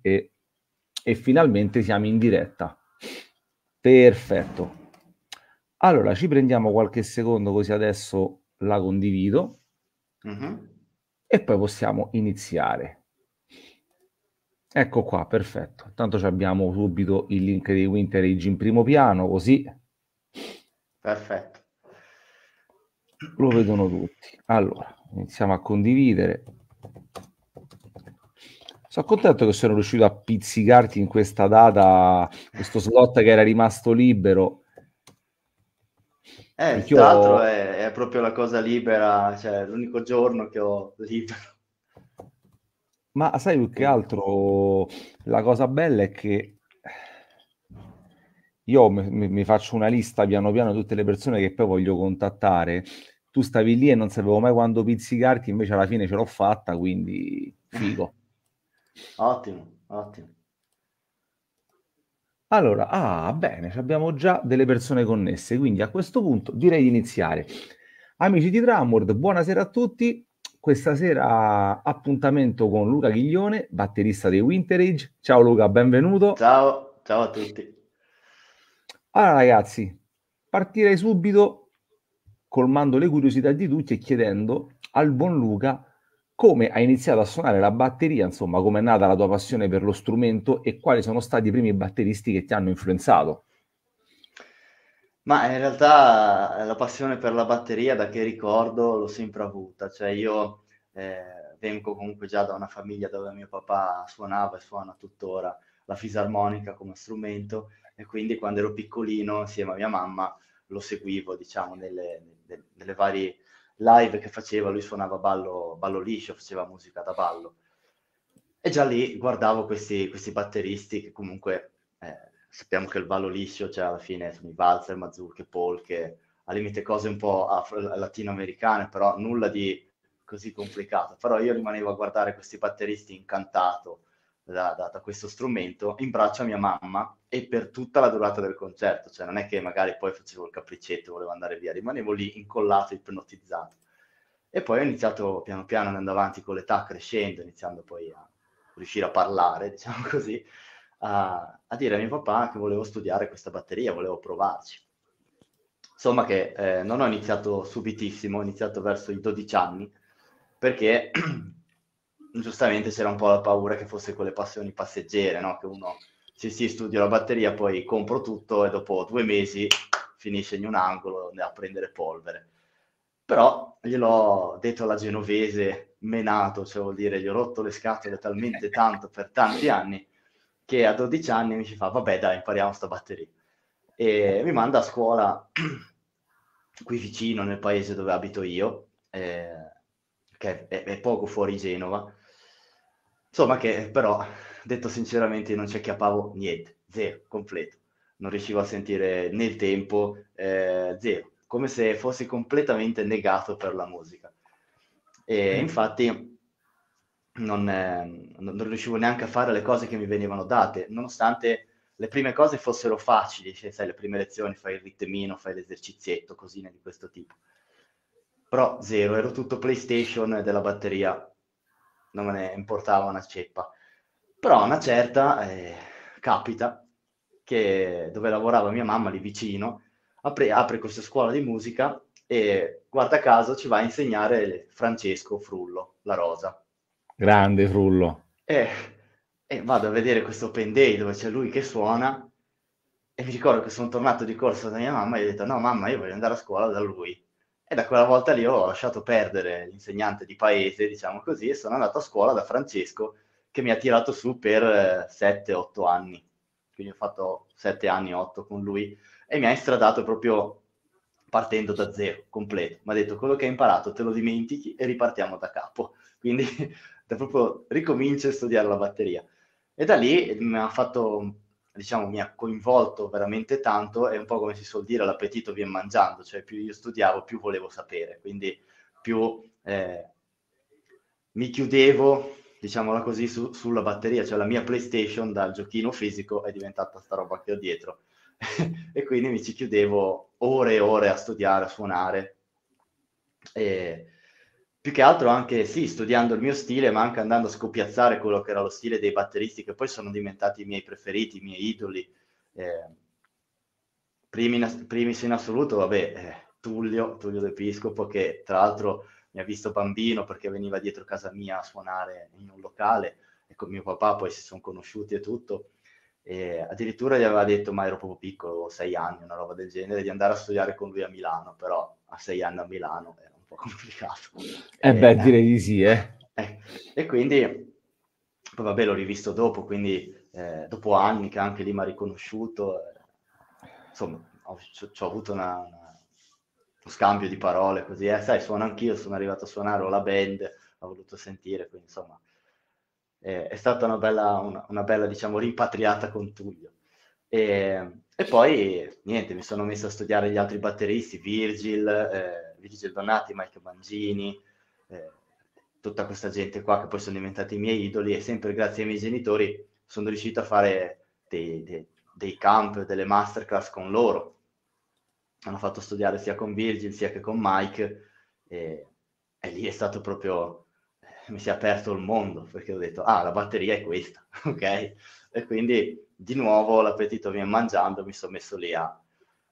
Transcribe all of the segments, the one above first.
e, e finalmente siamo in diretta. Perfetto. Allora, ci prendiamo qualche secondo così adesso la condivido uh-huh. e poi possiamo iniziare. Ecco qua, perfetto. Tanto abbiamo subito il link di Winter Age in primo piano, così. Perfetto. Lo vedono tutti. Allora, iniziamo a condividere. Sono contento che sono riuscito a pizzicarti in questa data, questo slot che era rimasto libero. Eh, tra l'altro ho... è, è, proprio la cosa libera, cioè l'unico giorno che ho libero. Ma sai più che altro la cosa bella è che io mi, mi faccio una lista piano piano di tutte le persone che poi voglio contattare. Tu stavi lì e non sapevo mai quando pizzicarti, invece alla fine ce l'ho fatta, quindi figo. Ottimo, ottimo. Allora, ah, bene, abbiamo già delle persone connesse, quindi a questo punto direi di iniziare. Amici di Drumword, buonasera a tutti. Questa sera appuntamento con Luca Ghiglione, batterista dei Winterage. Ciao Luca, benvenuto. Ciao, ciao a tutti. Allora ragazzi, partirei subito colmando le curiosità di tutti e chiedendo al buon Luca come hai iniziato a suonare la batteria, insomma, come è nata la tua passione per lo strumento e quali sono stati i primi batteristi che ti hanno influenzato? Ma in realtà la passione per la batteria, da che ricordo, l'ho sempre avuta. Cioè io eh, vengo comunque già da una famiglia dove mio papà suonava e suona tuttora la fisarmonica come strumento e quindi quando ero piccolino, insieme a mia mamma, lo seguivo, diciamo, nelle, nelle, nelle varie live che faceva, lui suonava ballo, ballo liscio, faceva musica da ballo. E già lì guardavo questi, questi batteristi che comunque eh, sappiamo che il ballo liscio, cioè alla fine sono i valzer, mazurche, polche, al limite cose un po' afro- latinoamericane, però nulla di così complicato. Però io rimanevo a guardare questi batteristi incantato da, da, da, questo strumento in braccio a mia mamma e per tutta la durata del concerto, cioè non è che magari poi facevo il capriccetto, volevo andare via, rimanevo lì incollato, ipnotizzato. E poi ho iniziato piano piano andando avanti con l'età crescendo, iniziando poi a riuscire a parlare, diciamo così, a, a dire a mio papà che volevo studiare questa batteria, volevo provarci. Insomma che eh, non ho iniziato subitissimo, ho iniziato verso i 12 anni, perché giustamente c'era un po' la paura che fosse quelle passioni passeggere, no? Che uno sì sì studio la batteria, poi compro tutto e dopo due mesi finisce in un angolo a prendere polvere. Però gliel'ho detto alla genovese, menato, cioè vuol dire gli ho rotto le scatole talmente tanto per tanti anni che a 12 anni mi ci fa vabbè dai impariamo sta batteria e mi manda a scuola qui vicino nel paese dove abito io eh, che è, è, poco fuori Genova Insomma che però, detto sinceramente, non ci acchiappavo niente, zero, completo. Non riuscivo a sentire né il tempo, eh, zero, come se fossi completamente negato per la musica. E mm. infatti non, eh, non riuscivo neanche a fare le cose che mi venivano date, nonostante le prime cose fossero facili, cioè, sai, le prime lezioni fai il ritmino, fai l'esercizietto, cosine di questo tipo. Però zero, ero tutto PlayStation della batteria non me ne importava una ceppa. Però una certa eh, capita che dove lavorava mia mamma lì vicino, apre, apre questa scuola di musica e guarda caso ci va a insegnare Francesco Frullo, la Rosa. Grande Frullo. E, e vado a vedere questo open day dove c'è lui che suona e mi ricordo che sono tornato di corsa da mia mamma e gli ho detto no mamma io voglio andare a scuola da lui e da quella volta lì ho lasciato perdere l'insegnante di paese, diciamo così, e sono andato a scuola da Francesco che mi ha tirato su per 7-8 eh, anni. Quindi ho fatto 7 anni, 8 con lui e mi ha instradato proprio partendo da zero, completo. Mi ha detto quello che hai imparato te lo dimentichi e ripartiamo da capo. Quindi da proprio ricomincio a studiare la batteria. E da lì mi ha fatto diciamo, mi ha coinvolto veramente tanto, è un po' come si suol dire, l'appetito viene mangiando, cioè più io studiavo, più volevo sapere, quindi più eh, mi chiudevo, diciamola così, su, sulla batteria, cioè la mia PlayStation dal giochino fisico è diventata sta roba che ho dietro. e quindi mi ci chiudevo ore e ore a studiare, a suonare. E più che altro anche, sì, studiando il mio stile, ma anche andando a scopiazzare quello che era lo stile dei batteristi, che poi sono diventati i miei preferiti, i miei idoli. Eh, primi in, in assoluto, vabbè, eh, Tullio, Tullio d'Episcopo, che tra l'altro mi ha visto bambino perché veniva dietro casa mia a suonare in un locale e con mio papà poi si sono conosciuti e tutto. E addirittura gli aveva detto, ma ero proprio piccolo, sei anni, una roba del genere, di andare a studiare con lui a Milano, però a sei anni a Milano era po' complicato. Eh e, beh, direi di sì, eh. eh. E quindi, poi vabbè, l'ho rivisto dopo, quindi eh, dopo anni che anche lì mi ha riconosciuto, eh, insomma, ho, ho avuto una, una scambio di parole così, eh, sai, suono anch'io, sono arrivato a suonare, ho la band, ho voluto sentire, quindi insomma eh, è stata una bella, una, una bella, diciamo, rimpatriata con Tullio. E, e, poi, niente, mi sono messo a studiare gli altri batteristi, Virgil, eh, Virgil Donati, Mike Mangini, eh, tutta questa gente qua che poi sono diventati i miei idoli e sempre grazie ai miei genitori sono riuscito a fare dei, dei, dei camp, delle masterclass con loro. Hanno fatto studiare sia con Virgil sia che con Mike e, e lì è stato proprio eh, mi si è aperto il mondo perché ho detto ah la batteria è questa ok? E quindi di nuovo l'appetito viene mangiando mi sono messo lì a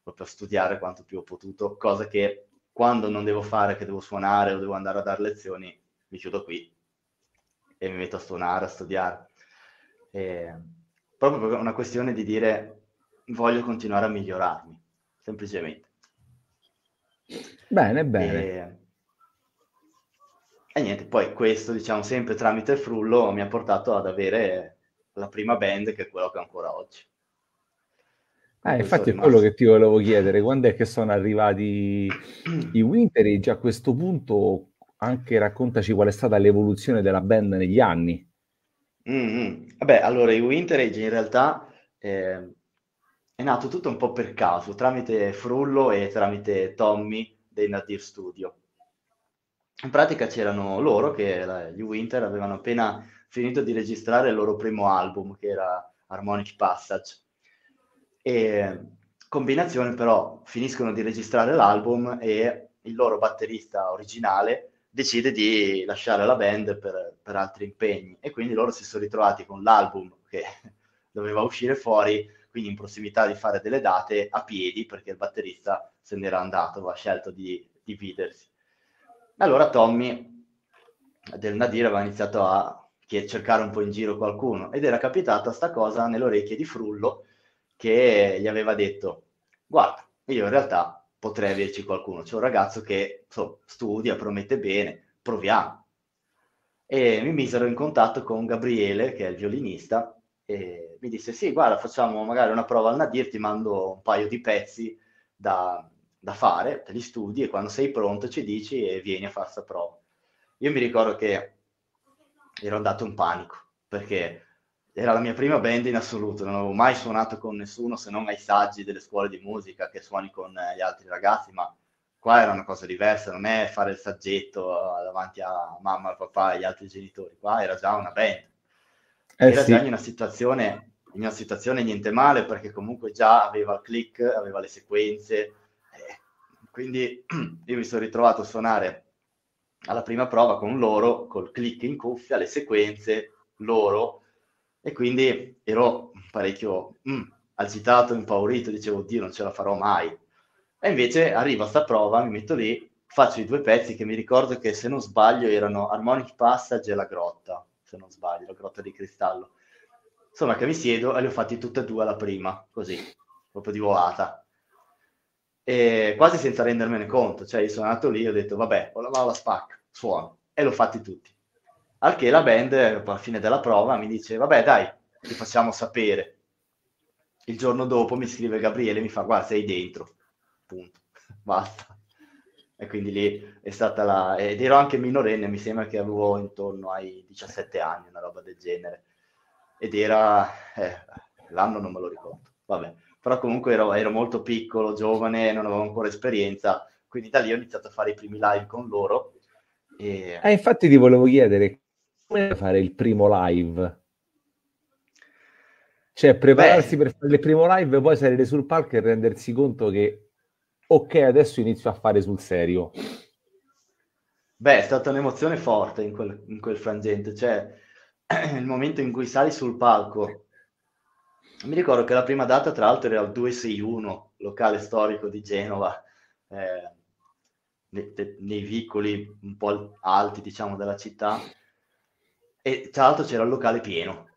proprio studiare quanto più ho potuto cosa che quando non devo fare che devo suonare o devo andare a dare lezioni mi chiudo qui e mi metto a suonare a studiare e, proprio per una questione di dire voglio continuare a migliorarmi semplicemente. Bene, bene. E, e niente, poi questo, diciamo, sempre tramite Frullo mi ha portato ad avere la prima band che è quello che ho ancora oggi. Eh, infatti è quello che ti volevo chiedere, quando è che sono arrivati i Winterage? A questo punto anche raccontaci qual è stata l'evoluzione della band negli anni. Mm-hmm. Vabbè, allora i Winterage in realtà eh, è nato tutto un po' per caso, tramite Frullo e tramite Tommy dei Nadir Studio. In pratica c'erano loro che gli Winter avevano appena finito di registrare il loro primo album, che era Harmonic Passage. E combinazione però finiscono di registrare l'album e il loro batterista originale decide di lasciare la band per, per altri impegni e quindi loro si sono ritrovati con l'album che doveva uscire fuori quindi in prossimità di fare delle date a piedi perché il batterista se n'era andato, aveva scelto di dividersi. Allora Tommy del Nadir aveva iniziato a cercare un po' in giro qualcuno ed era capitata sta cosa nelle orecchie di Frullo che gli aveva detto guarda, io in realtà potrei averci qualcuno, c'è un ragazzo che so, studia, promette bene, proviamo. E mi misero in contatto con Gabriele, che è il violinista, e mi disse sì, guarda, facciamo magari una prova al Nadir, ti mando un paio di pezzi da, da fare, te li studi e quando sei pronto ci dici e vieni a fare questa prova. Io mi ricordo che ero andato in panico perché era la mia prima band in assoluto, non avevo mai suonato con nessuno se non ai saggi delle scuole di musica che suoni con gli altri ragazzi, ma qua era una cosa diversa, non è fare il saggetto davanti a mamma, papà e gli altri genitori, qua era già una band eh, era sì. già in una situazione in una situazione niente male perché comunque già aveva il click, aveva le sequenze, eh, quindi io mi sono ritrovato a suonare alla prima prova con loro, col click in cuffia, le sequenze, loro, e quindi ero parecchio mm, agitato, impaurito, dicevo, oddio, non ce la farò mai. E invece arrivo a sta prova, mi metto lì, faccio i due pezzi che mi ricordo che se non sbaglio erano Harmonic Passage e La Grotta se non sbaglio, la grotta di cristallo. Insomma, che mi siedo e li ho fatti tutte e due alla prima, così, proprio di volata. E quasi senza rendermene conto, cioè io sono andato lì e ho detto, vabbè, ho la spacca, suono, e l'ho fatti tutti. Al che la band, alla fine della prova, mi dice, vabbè, dai, ti facciamo sapere. Il giorno dopo mi scrive Gabriele e mi fa, guarda, sei dentro, punto, basta. E quindi lì è stata la... ed ero anche minorenne, mi sembra che avevo intorno ai 17 anni, una roba del genere, ed era... Eh, l'anno non me lo ricordo, vabbè, però comunque ero, ero, molto piccolo, giovane, non avevo ancora esperienza, quindi da lì ho iniziato a fare i primi live con loro. E... Eh, infatti ti volevo chiedere, fare il primo live? Cioè, prepararsi Beh, per fare il primo live, poi salire sul palco e rendersi conto che ok, adesso inizio a fare sul serio. Beh, è stata un'emozione forte in quel, in quel frangente, cioè il momento in cui sali sul palco. Mi ricordo che la prima data, tra l'altro, era il 261, locale storico di Genova, eh, nei, nei vicoli un po' alti, diciamo, della città. E tra l'altro c'era il locale pieno,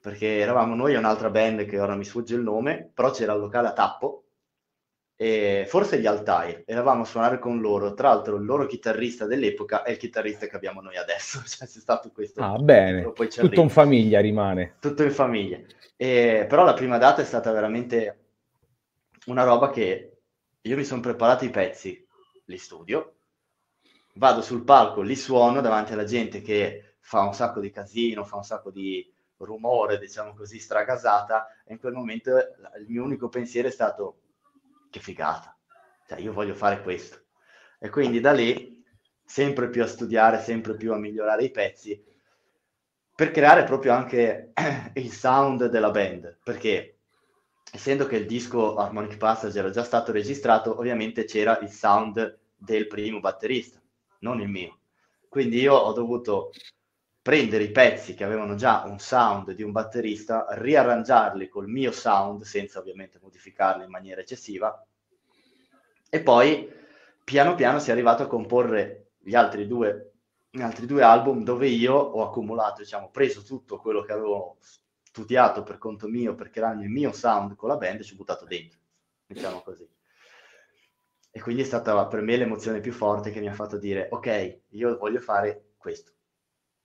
perché eravamo noi e un'altra band che ora mi sfugge il nome, però c'era il locale a tappo e forse gli Altair, eravamo a suonare con loro, tra l'altro il loro chitarrista dell'epoca è il chitarrista che abbiamo noi adesso, cioè c'è stato questo. Ah, bene, tutto arriva. in famiglia rimane. Tutto in famiglia. E, però la prima data è stata veramente una roba che io mi sono preparato i pezzi, li studio, vado sul palco, li suono davanti alla gente che fa un sacco di casino, fa un sacco di rumore, diciamo così, stragasata, e in quel momento il mio unico pensiero è stato che figata, cioè io voglio fare questo. E quindi da lì sempre più a studiare, sempre più a migliorare i pezzi, per creare proprio anche il sound della band, perché essendo che il disco Harmonic Passage era già stato registrato, ovviamente c'era il sound del primo batterista, non il mio. Quindi io ho dovuto prendere i pezzi che avevano già un sound di un batterista, riarrangiarli col mio sound, senza ovviamente modificarli in maniera eccessiva, e poi piano piano si è arrivato a comporre gli altri due, gli altri due album dove io ho accumulato, diciamo, preso tutto quello che avevo studiato per conto mio, per creare il mio sound con la band e ci ho buttato dentro, diciamo così. E quindi è stata per me l'emozione più forte che mi ha fatto dire, ok, io voglio fare questo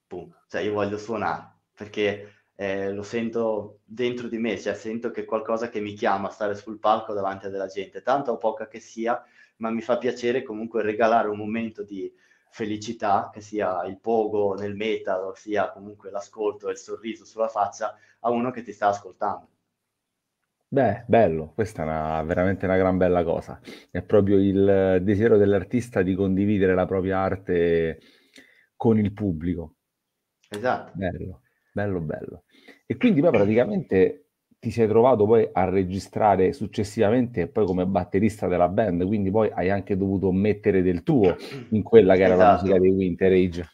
punto. Cioè io voglio suonare perché eh, lo sento dentro di me, cioè sento che è qualcosa che mi chiama a stare sul palco davanti a della gente, tanto o poca che sia, ma mi fa piacere comunque regalare un momento di felicità, che sia il pogo nel metal, sia comunque l'ascolto e il sorriso sulla faccia a uno che ti sta ascoltando. Beh, bello, questa è una, veramente una gran bella cosa. È proprio il desiderio dell'artista di condividere la propria arte con il pubblico. Esatto. Bello, bello, bello. E quindi poi praticamente ti sei trovato poi a registrare successivamente poi come batterista della band, quindi poi hai anche dovuto mettere del tuo in quella che era esatto. la musica dei Winter Age.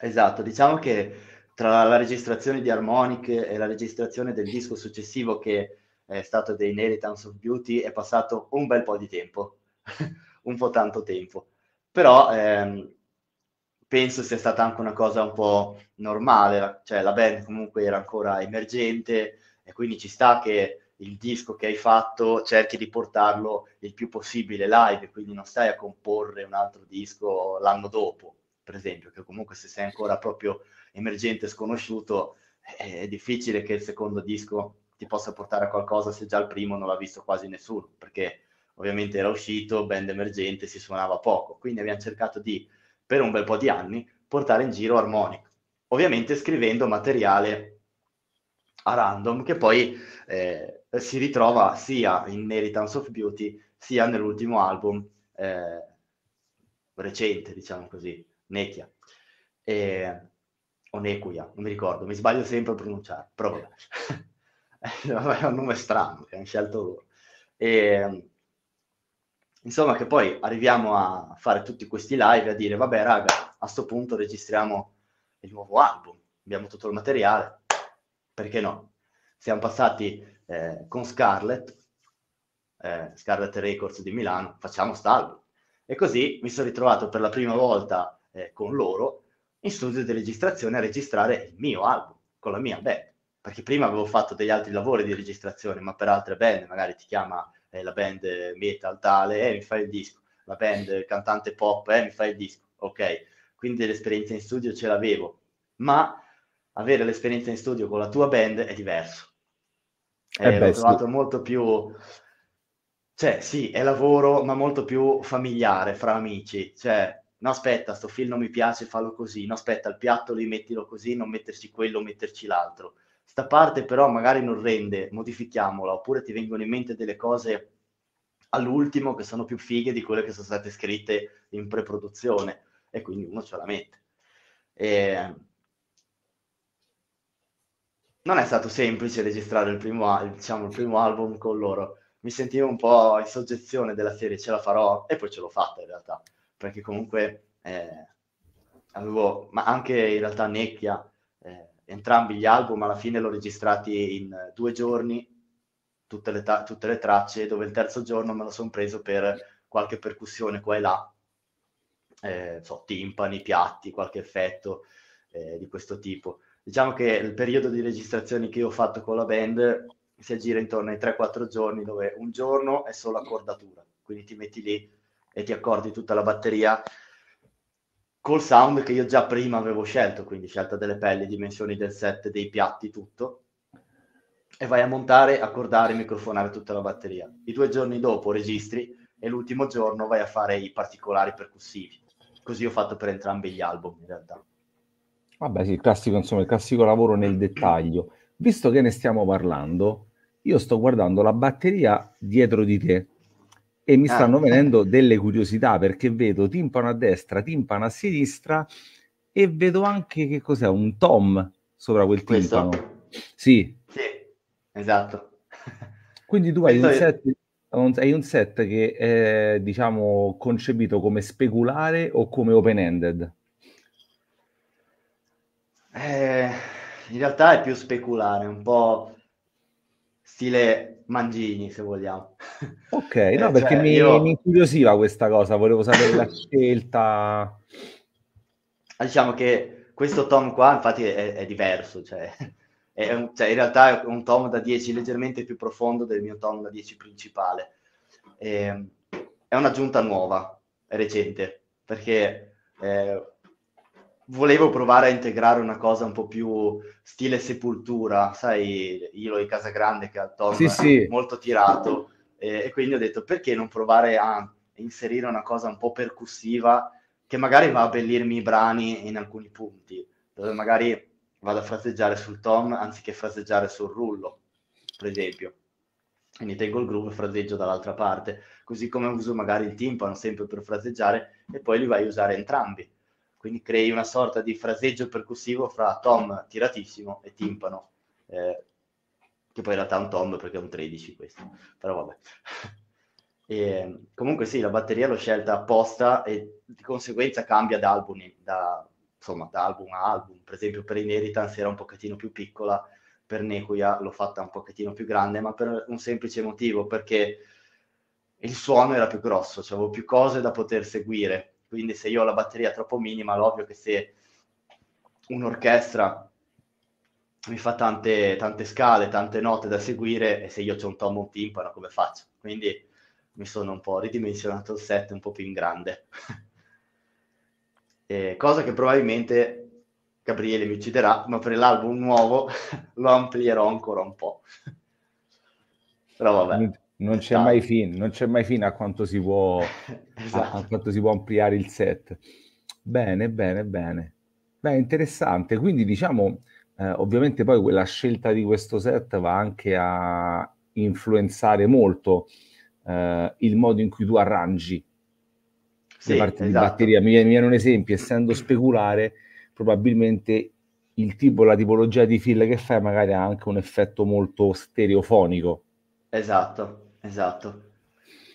Esatto, diciamo che tra la registrazione di Harmonic e la registrazione del disco successivo che è stato dei Inheritance of Beauty è passato un bel po' di tempo, un po' tanto tempo. Però ehm, penso sia stata anche una cosa un po' normale, cioè la band comunque era ancora emergente e quindi ci sta che il disco che hai fatto cerchi di portarlo il più possibile live, quindi non stai a comporre un altro disco l'anno dopo, per esempio, che comunque se sei ancora proprio emergente sconosciuto è difficile che il secondo disco ti possa portare a qualcosa se già il primo non l'ha visto quasi nessuno, perché ovviamente era uscito, band emergente, si suonava poco, quindi abbiamo cercato di per un bel po' di anni portare in giro Harmonic, ovviamente scrivendo materiale a random che poi eh, si ritrova sia in Inheritance of Beauty sia nell'ultimo album eh, recente, diciamo così, Nekia. E, o Nequia, non mi ricordo, mi sbaglio sempre a pronunciare, però vabbè. è un nome strano che hanno scelto loro. E, Insomma, che poi arriviamo a fare tutti questi live a dire, vabbè, raga, a questo punto registriamo il nuovo album, abbiamo tutto il materiale, perché no? Siamo passati eh, con Scarlett, eh, Scarlett Records di Milano, facciamo st'album. E così mi sono ritrovato per la prima volta eh, con loro in studio di registrazione a registrare il mio album, con la mia band. Perché prima avevo fatto degli altri lavori di registrazione, ma per altre band, magari ti chiama eh, la band metal tale, eh, mi fai il disco, la band cantante pop, eh, mi fai il disco, ok? Quindi l'esperienza in studio ce l'avevo, ma avere l'esperienza in studio con la tua band è diverso. Eh, eh beh, l'ho trovato sì. molto più... Cioè, sì, è lavoro, ma molto più familiare fra amici. Cioè, no, aspetta, sto film non mi piace, fallo così. No, aspetta, il piatto li mettilo così, non metterci quello, metterci l'altro sta parte però magari non rende, modifichiamola, oppure ti vengono in mente delle cose all'ultimo che sono più fighe di quelle che sono state scritte in pre-produzione e quindi uno ce la mette. E... Non è stato semplice registrare il primo, diciamo, il primo album con loro, mi sentivo un po' in soggezione della serie, ce la farò e poi ce l'ho fatta in realtà, perché comunque eh, avevo, ma anche in realtà Necchia, eh, entrambi gli album alla fine l'ho registrati in due giorni, tutte le, ta- tutte le tracce, dove il terzo giorno me lo sono preso per qualche percussione qua e là, eh, so, timpani, piatti, qualche effetto eh, di questo tipo. Diciamo che il periodo di registrazioni che ho fatto con la band si aggira intorno ai 3-4 giorni, dove un giorno è solo accordatura, quindi ti metti lì e ti accordi tutta la batteria col sound che io già prima avevo scelto, quindi scelta delle pelli, dimensioni del set, dei piatti, tutto, e vai a montare, accordare, microfonare tutta la batteria. I due giorni dopo registri e l'ultimo giorno vai a fare i particolari percussivi. Così ho fatto per entrambi gli album in realtà. Vabbè, sì, il classico, insomma, il classico lavoro nel dettaglio. Visto che ne stiamo parlando, io sto guardando la batteria dietro di te e mi ah. stanno venendo delle curiosità perché vedo timpano a destra, timpano a sinistra e vedo anche che cos'è un tom sopra quel timpano. Sì. Sì, esatto. Quindi tu hai un, set, hai un set che è, diciamo, concepito come speculare o come open-ended? Eh, in realtà è più speculare, un po' stile Mangini, se vogliamo. Ok, eh, no, perché cioè, mi, io... mi incuriosiva questa cosa, volevo sapere la scelta. Diciamo che questo tom qua, infatti, è, è diverso, cioè, è un, cioè, in realtà è un tom da 10 leggermente più profondo del mio tom da 10 principale. E, ehm, è un'aggiunta nuova, recente, perché eh, volevo provare a integrare una cosa un po' più stile sepoltura, sai, io di Casa Grande che ha il tono sì, sì. molto tirato, e, e, quindi ho detto perché non provare a inserire una cosa un po' percussiva che magari va a abbellirmi i brani in alcuni punti, dove magari vado a fraseggiare sul tom anziché fraseggiare sul rullo, per esempio. Quindi tengo il groove e fraseggio dall'altra parte, così come uso magari il timpano sempre per fraseggiare e poi li vai a usare entrambi quindi crei una sorta di fraseggio percussivo fra tom tiratissimo e timpano, eh, che poi in realtà è un tom perché è un 13 questo, però vabbè. E, comunque sì, la batteria l'ho scelta apposta e di conseguenza cambia da album, da, insomma, da album a album. Per esempio per Inheritance era un pochettino più piccola, per Nequia l'ho fatta un pochettino più grande, ma per un semplice motivo, perché il suono era più grosso, cioè avevo più cose da poter seguire quindi se io ho la batteria troppo minima, l'ovvio che se un'orchestra mi fa tante, tante scale, tante note da seguire, e se io ho un tomo un timpano, come faccio? Quindi mi sono un po' ridimensionato il set un po' più in grande. e, cosa che probabilmente Gabriele mi ucciderà, ma per l'album nuovo lo amplierò ancora un po'. Però vabbè non c'è, mai fine, non c'è mai fine a quanto si può, esatto. a quanto si può ampliare il set. Bene, bene, bene. Beh, interessante. Quindi diciamo, eh, ovviamente poi quella scelta di questo set va anche a influenzare molto eh, il modo in cui tu arrangi sì, le parti esatto. di batteria. Mi viene, mi viene un esempio, essendo speculare, probabilmente il tipo, la tipologia di fill che fai magari ha anche un effetto molto stereofonico. Esatto, Esatto.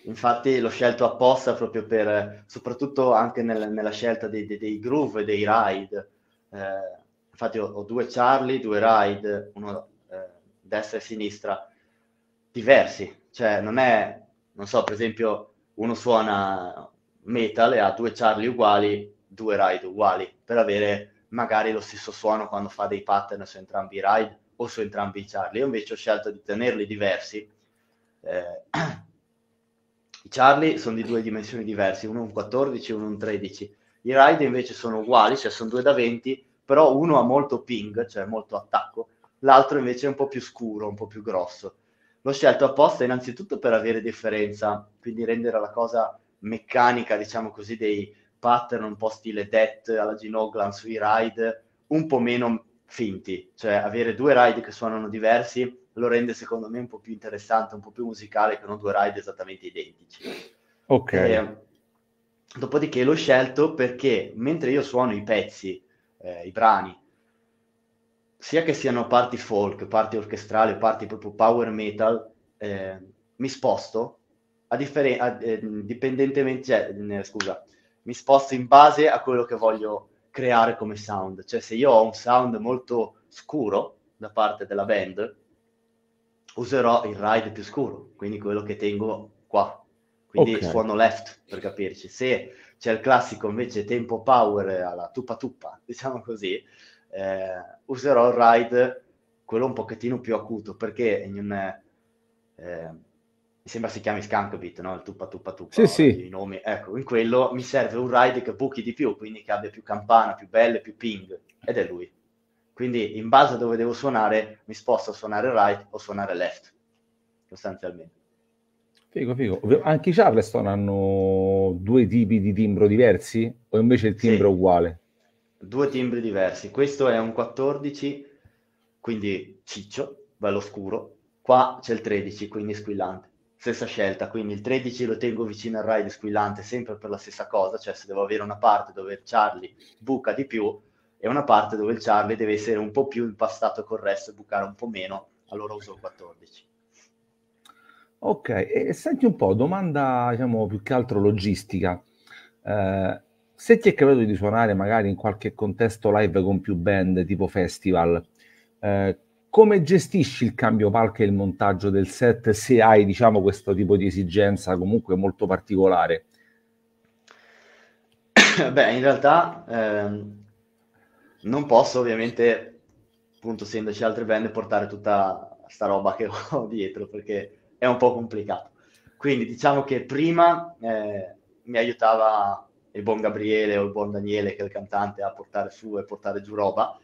Infatti l'ho scelto apposta proprio per, soprattutto anche nel, nella scelta dei, dei, dei, groove e dei ride. Eh, infatti ho, ho, due Charlie, due ride, uno eh, destra e sinistra, diversi. Cioè non è, non so, per esempio uno suona metal e ha due Charlie uguali, due ride uguali, per avere magari lo stesso suono quando fa dei pattern su entrambi i ride o su entrambi i Charlie. Io invece ho scelto di tenerli diversi eh, I Charlie sono di due dimensioni diverse, uno un 14 e uno un 13. I Ride invece sono uguali, cioè sono due da 20, però uno ha molto ping, cioè molto attacco, l'altro invece è un po' più scuro, un po' più grosso. L'ho scelto apposta innanzitutto per avere differenza, quindi rendere la cosa meccanica, diciamo così, dei pattern un po' stile Death alla Ginoglan sui ride, un po' meno finti, cioè avere due ride che suonano diversi lo rende secondo me un po' più interessante, un po' più musicale che non due ride esattamente identici. Ok. E, dopodiché l'ho scelto perché mentre io suono i pezzi, eh, i brani, sia che siano parti folk, parti orchestrali, parti proprio power metal, eh, mi sposto a differen- a, eh, dipendentemente, cioè, scusa, mi sposto in base a quello che voglio creare come sound. Cioè se io ho un sound molto scuro da parte della band, userò il ride più scuro, quindi quello che tengo qua. Quindi okay. suono left per capirci. Se c'è il classico invece tempo power alla tuppa tuppa, diciamo così, eh, userò il ride quello un pochettino più acuto perché in un, eh, mi sembra si chiami Skunk Beat, no? Il tuppa tuppa tuppa. Sì, sì. I nomi. Ecco, in quello mi serve un ride che buchi di più, quindi che abbia più campana, più belle, più ping, ed è lui. Quindi in base a dove devo suonare, mi sposto a suonare right o suonare left, sostanzialmente. Figo, figo. Anche i Charleston hanno due tipi di timbro diversi o invece il timbro sì. è uguale? Due timbri diversi. Questo è un 14, quindi ciccio, bello scuro. Qua c'è il 13, quindi squillante stessa scelta, quindi il 13 lo tengo vicino al ride squillante sempre per la stessa cosa, cioè se devo avere una parte dove Charlie buca di più e una parte dove il Charlie deve essere un po' più impastato col resto e bucare un po' meno, allora uso il 14. Ok, e senti un po', domanda diciamo più che altro logistica. Eh, se ti è capitato di suonare magari in qualche contesto live con più band tipo festival, eh, come gestisci il cambio palco e il montaggio del set se hai, diciamo, questo tipo di esigenza comunque molto particolare? Beh, in realtà ehm, non posso ovviamente, appunto, essendoci altre band, portare tutta sta roba che ho dietro perché è un po' complicato. Quindi diciamo che prima eh, mi aiutava il buon Gabriele o il buon Daniele, che è il cantante, a portare su e portare giù roba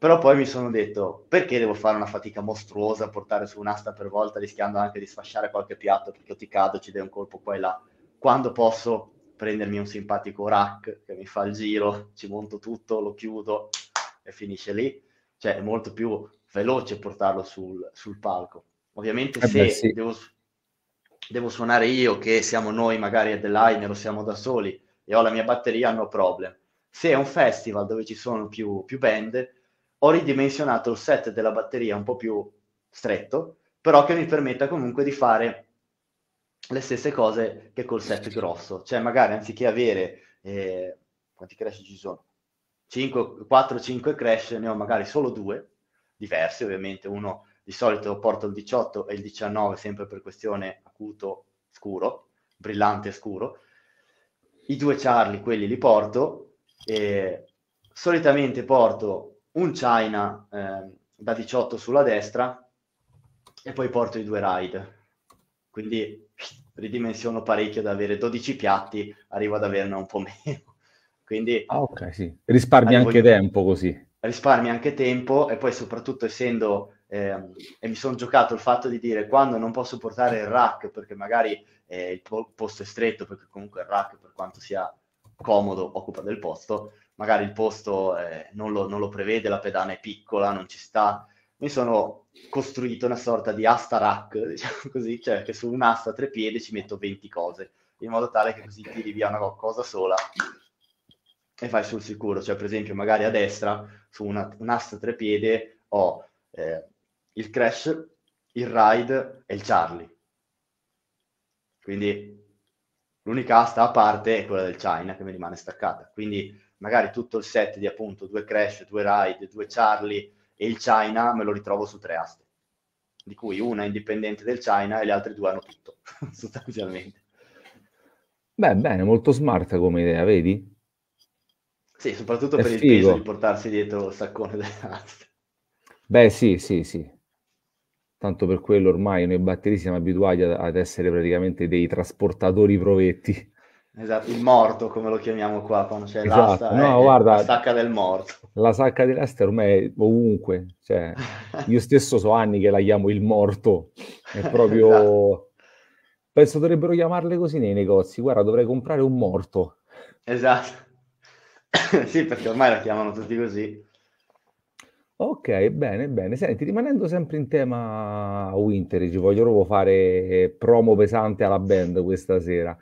però poi mi sono detto, perché devo fare una fatica mostruosa, portare su un'asta per volta, rischiando anche di sfasciare qualche piatto, perché ti cado, ci dai un colpo qua e là, quando posso prendermi un simpatico rack che mi fa il giro, ci monto tutto, lo chiudo e finisce lì. Cioè è molto più veloce portarlo sul, sul palco. Ovviamente eh se beh, sì. devo, devo, suonare io, che siamo noi magari a The Liner o siamo da soli e ho la mia batteria, no problem. Se è un festival dove ci sono più, più band, ho ridimensionato il set della batteria un po' più stretto, però che mi permetta comunque di fare le stesse cose che col set grosso. Cioè magari anziché avere, eh, quanti crash ci sono? 4-5 crash, ne ho magari solo due, diversi ovviamente, uno di solito porto il 18 e il 19 sempre per questione acuto scuro, brillante scuro. I due Charlie, quelli li porto, e solitamente porto un China eh, da 18 sulla destra e poi porto i due ride. Quindi ridimensiono parecchio da avere 12 piatti, arrivo ad averne un po' meno. Quindi, ah, ok, sì. Risparmi anche tempo così. Risparmi anche tempo e poi soprattutto essendo, eh, e mi sono giocato il fatto di dire quando non posso portare il rack perché magari eh, il posto è stretto, perché comunque il rack per quanto sia comodo occupa del posto, magari il posto eh, non, lo, non, lo, prevede, la pedana è piccola, non ci sta. Mi sono costruito una sorta di asta rack, diciamo così, cioè che su un'asta a tre piedi ci metto 20 cose, in modo tale che così tiri via una cosa sola e fai sul sicuro. Cioè, per esempio, magari a destra, su una, un'asta a tre piedi, ho eh, il crash, il ride e il Charlie. Quindi l'unica asta a parte è quella del China che mi rimane staccata. Quindi magari tutto il set di appunto due Crash, due Ride, due Charlie e il China me lo ritrovo su tre aste, di cui una è indipendente del China e le altre due hanno tutto, sostanzialmente. Beh, bene, molto smart come idea, vedi? Sì, soprattutto è per figo. il peso di portarsi dietro il saccone delle aste. Beh, sì, sì, sì. Tanto per quello ormai noi batteristi siamo abituati ad essere praticamente dei trasportatori provetti. Esatto, il morto come lo chiamiamo qua quando c'è esatto. l'asta, no, guarda, la sacca del morto. La sacca dell'asta ormai è ovunque, cioè, io stesso so anni che la chiamo il morto, è proprio... esatto. Penso dovrebbero chiamarle così nei negozi, guarda dovrei comprare un morto. Esatto, sì perché ormai la chiamano tutti così. Ok, bene, bene. Senti, rimanendo sempre in tema Winter, ci voglio proprio fare promo pesante alla band questa sera.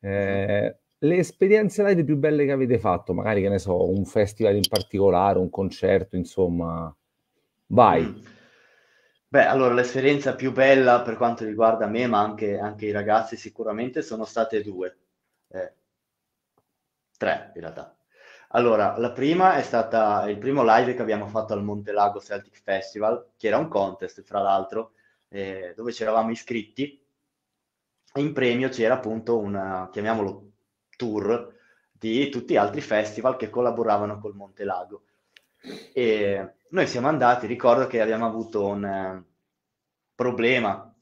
Eh, le esperienze live più belle che avete fatto, magari che ne so, un festival in particolare, un concerto, insomma, vai. Mm. Beh, allora l'esperienza più bella per quanto riguarda me, ma anche, anche i ragazzi sicuramente, sono state due. Eh, Tre, in realtà. Allora, la prima è stata il primo live che abbiamo fatto al Montelago Celtic Festival, che era un contest, fra l'altro, eh, dove ci eravamo iscritti. In premio c'era appunto un, chiamiamolo tour, di tutti gli altri festival che collaboravano col Montelago. E noi siamo andati, ricordo che abbiamo avuto un uh, problema,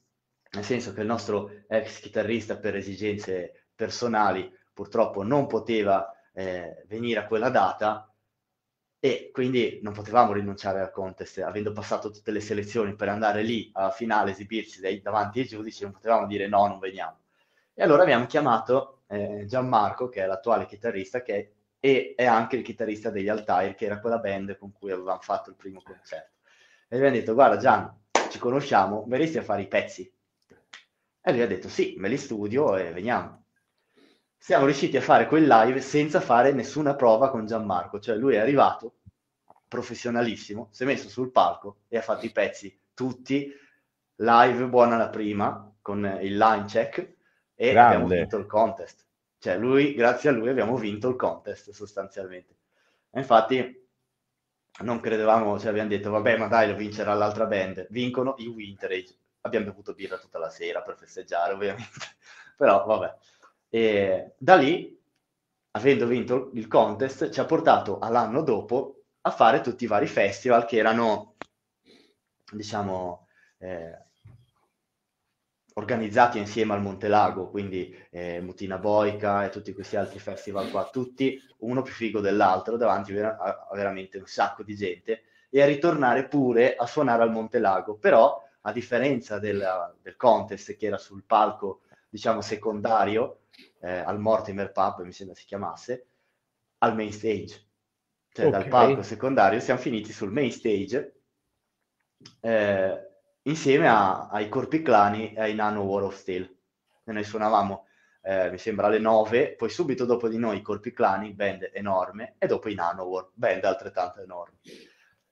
nel senso che il nostro ex chitarrista per esigenze personali purtroppo non poteva eh, venire a quella data e quindi non potevamo rinunciare al contest, avendo passato tutte le selezioni per andare lì alla finale, esibirci dai, davanti ai giudici, non potevamo dire no, non veniamo. E allora abbiamo chiamato eh, Gianmarco, che è l'attuale chitarrista, che è, è anche il chitarrista degli Altair, che era quella band con cui avevamo fatto il primo concerto. E gli abbiamo detto, guarda Gian, ci conosciamo, verresti a fare i pezzi? E lui ha detto, sì, me li studio e veniamo siamo riusciti a fare quel live senza fare nessuna prova con Gianmarco, cioè lui è arrivato professionalissimo, si è messo sul palco e ha fatto i pezzi tutti, live buona la prima, con il line check e Grande. abbiamo vinto il contest. Cioè lui, grazie a lui abbiamo vinto il contest sostanzialmente. E infatti non credevamo, cioè abbiamo detto vabbè ma dai lo vincerà l'altra band, vincono i Winterage, abbiamo bevuto birra tutta la sera per festeggiare ovviamente, però vabbè. E da lì, avendo vinto il contest, ci ha portato all'anno dopo a fare tutti i vari festival che erano, diciamo, eh, organizzati insieme al Montelago, quindi eh, Mutina Boica e tutti questi altri festival qua, tutti uno più figo dell'altro, davanti a, veramente un sacco di gente, e a ritornare pure a suonare al Montelago. Però, a differenza del, del contest che era sul palco, diciamo, secondario, eh, al Mortimer Pub, mi sembra si chiamasse, al main stage. Cioè okay. dal palco secondario siamo finiti sul main stage eh, insieme a, ai Corpi Clani e ai Nano War of Steel. E noi suonavamo, eh, mi sembra, alle 9, poi subito dopo di noi i Corpi Clani, band enorme, e dopo i Nano War, band altrettanto enorme.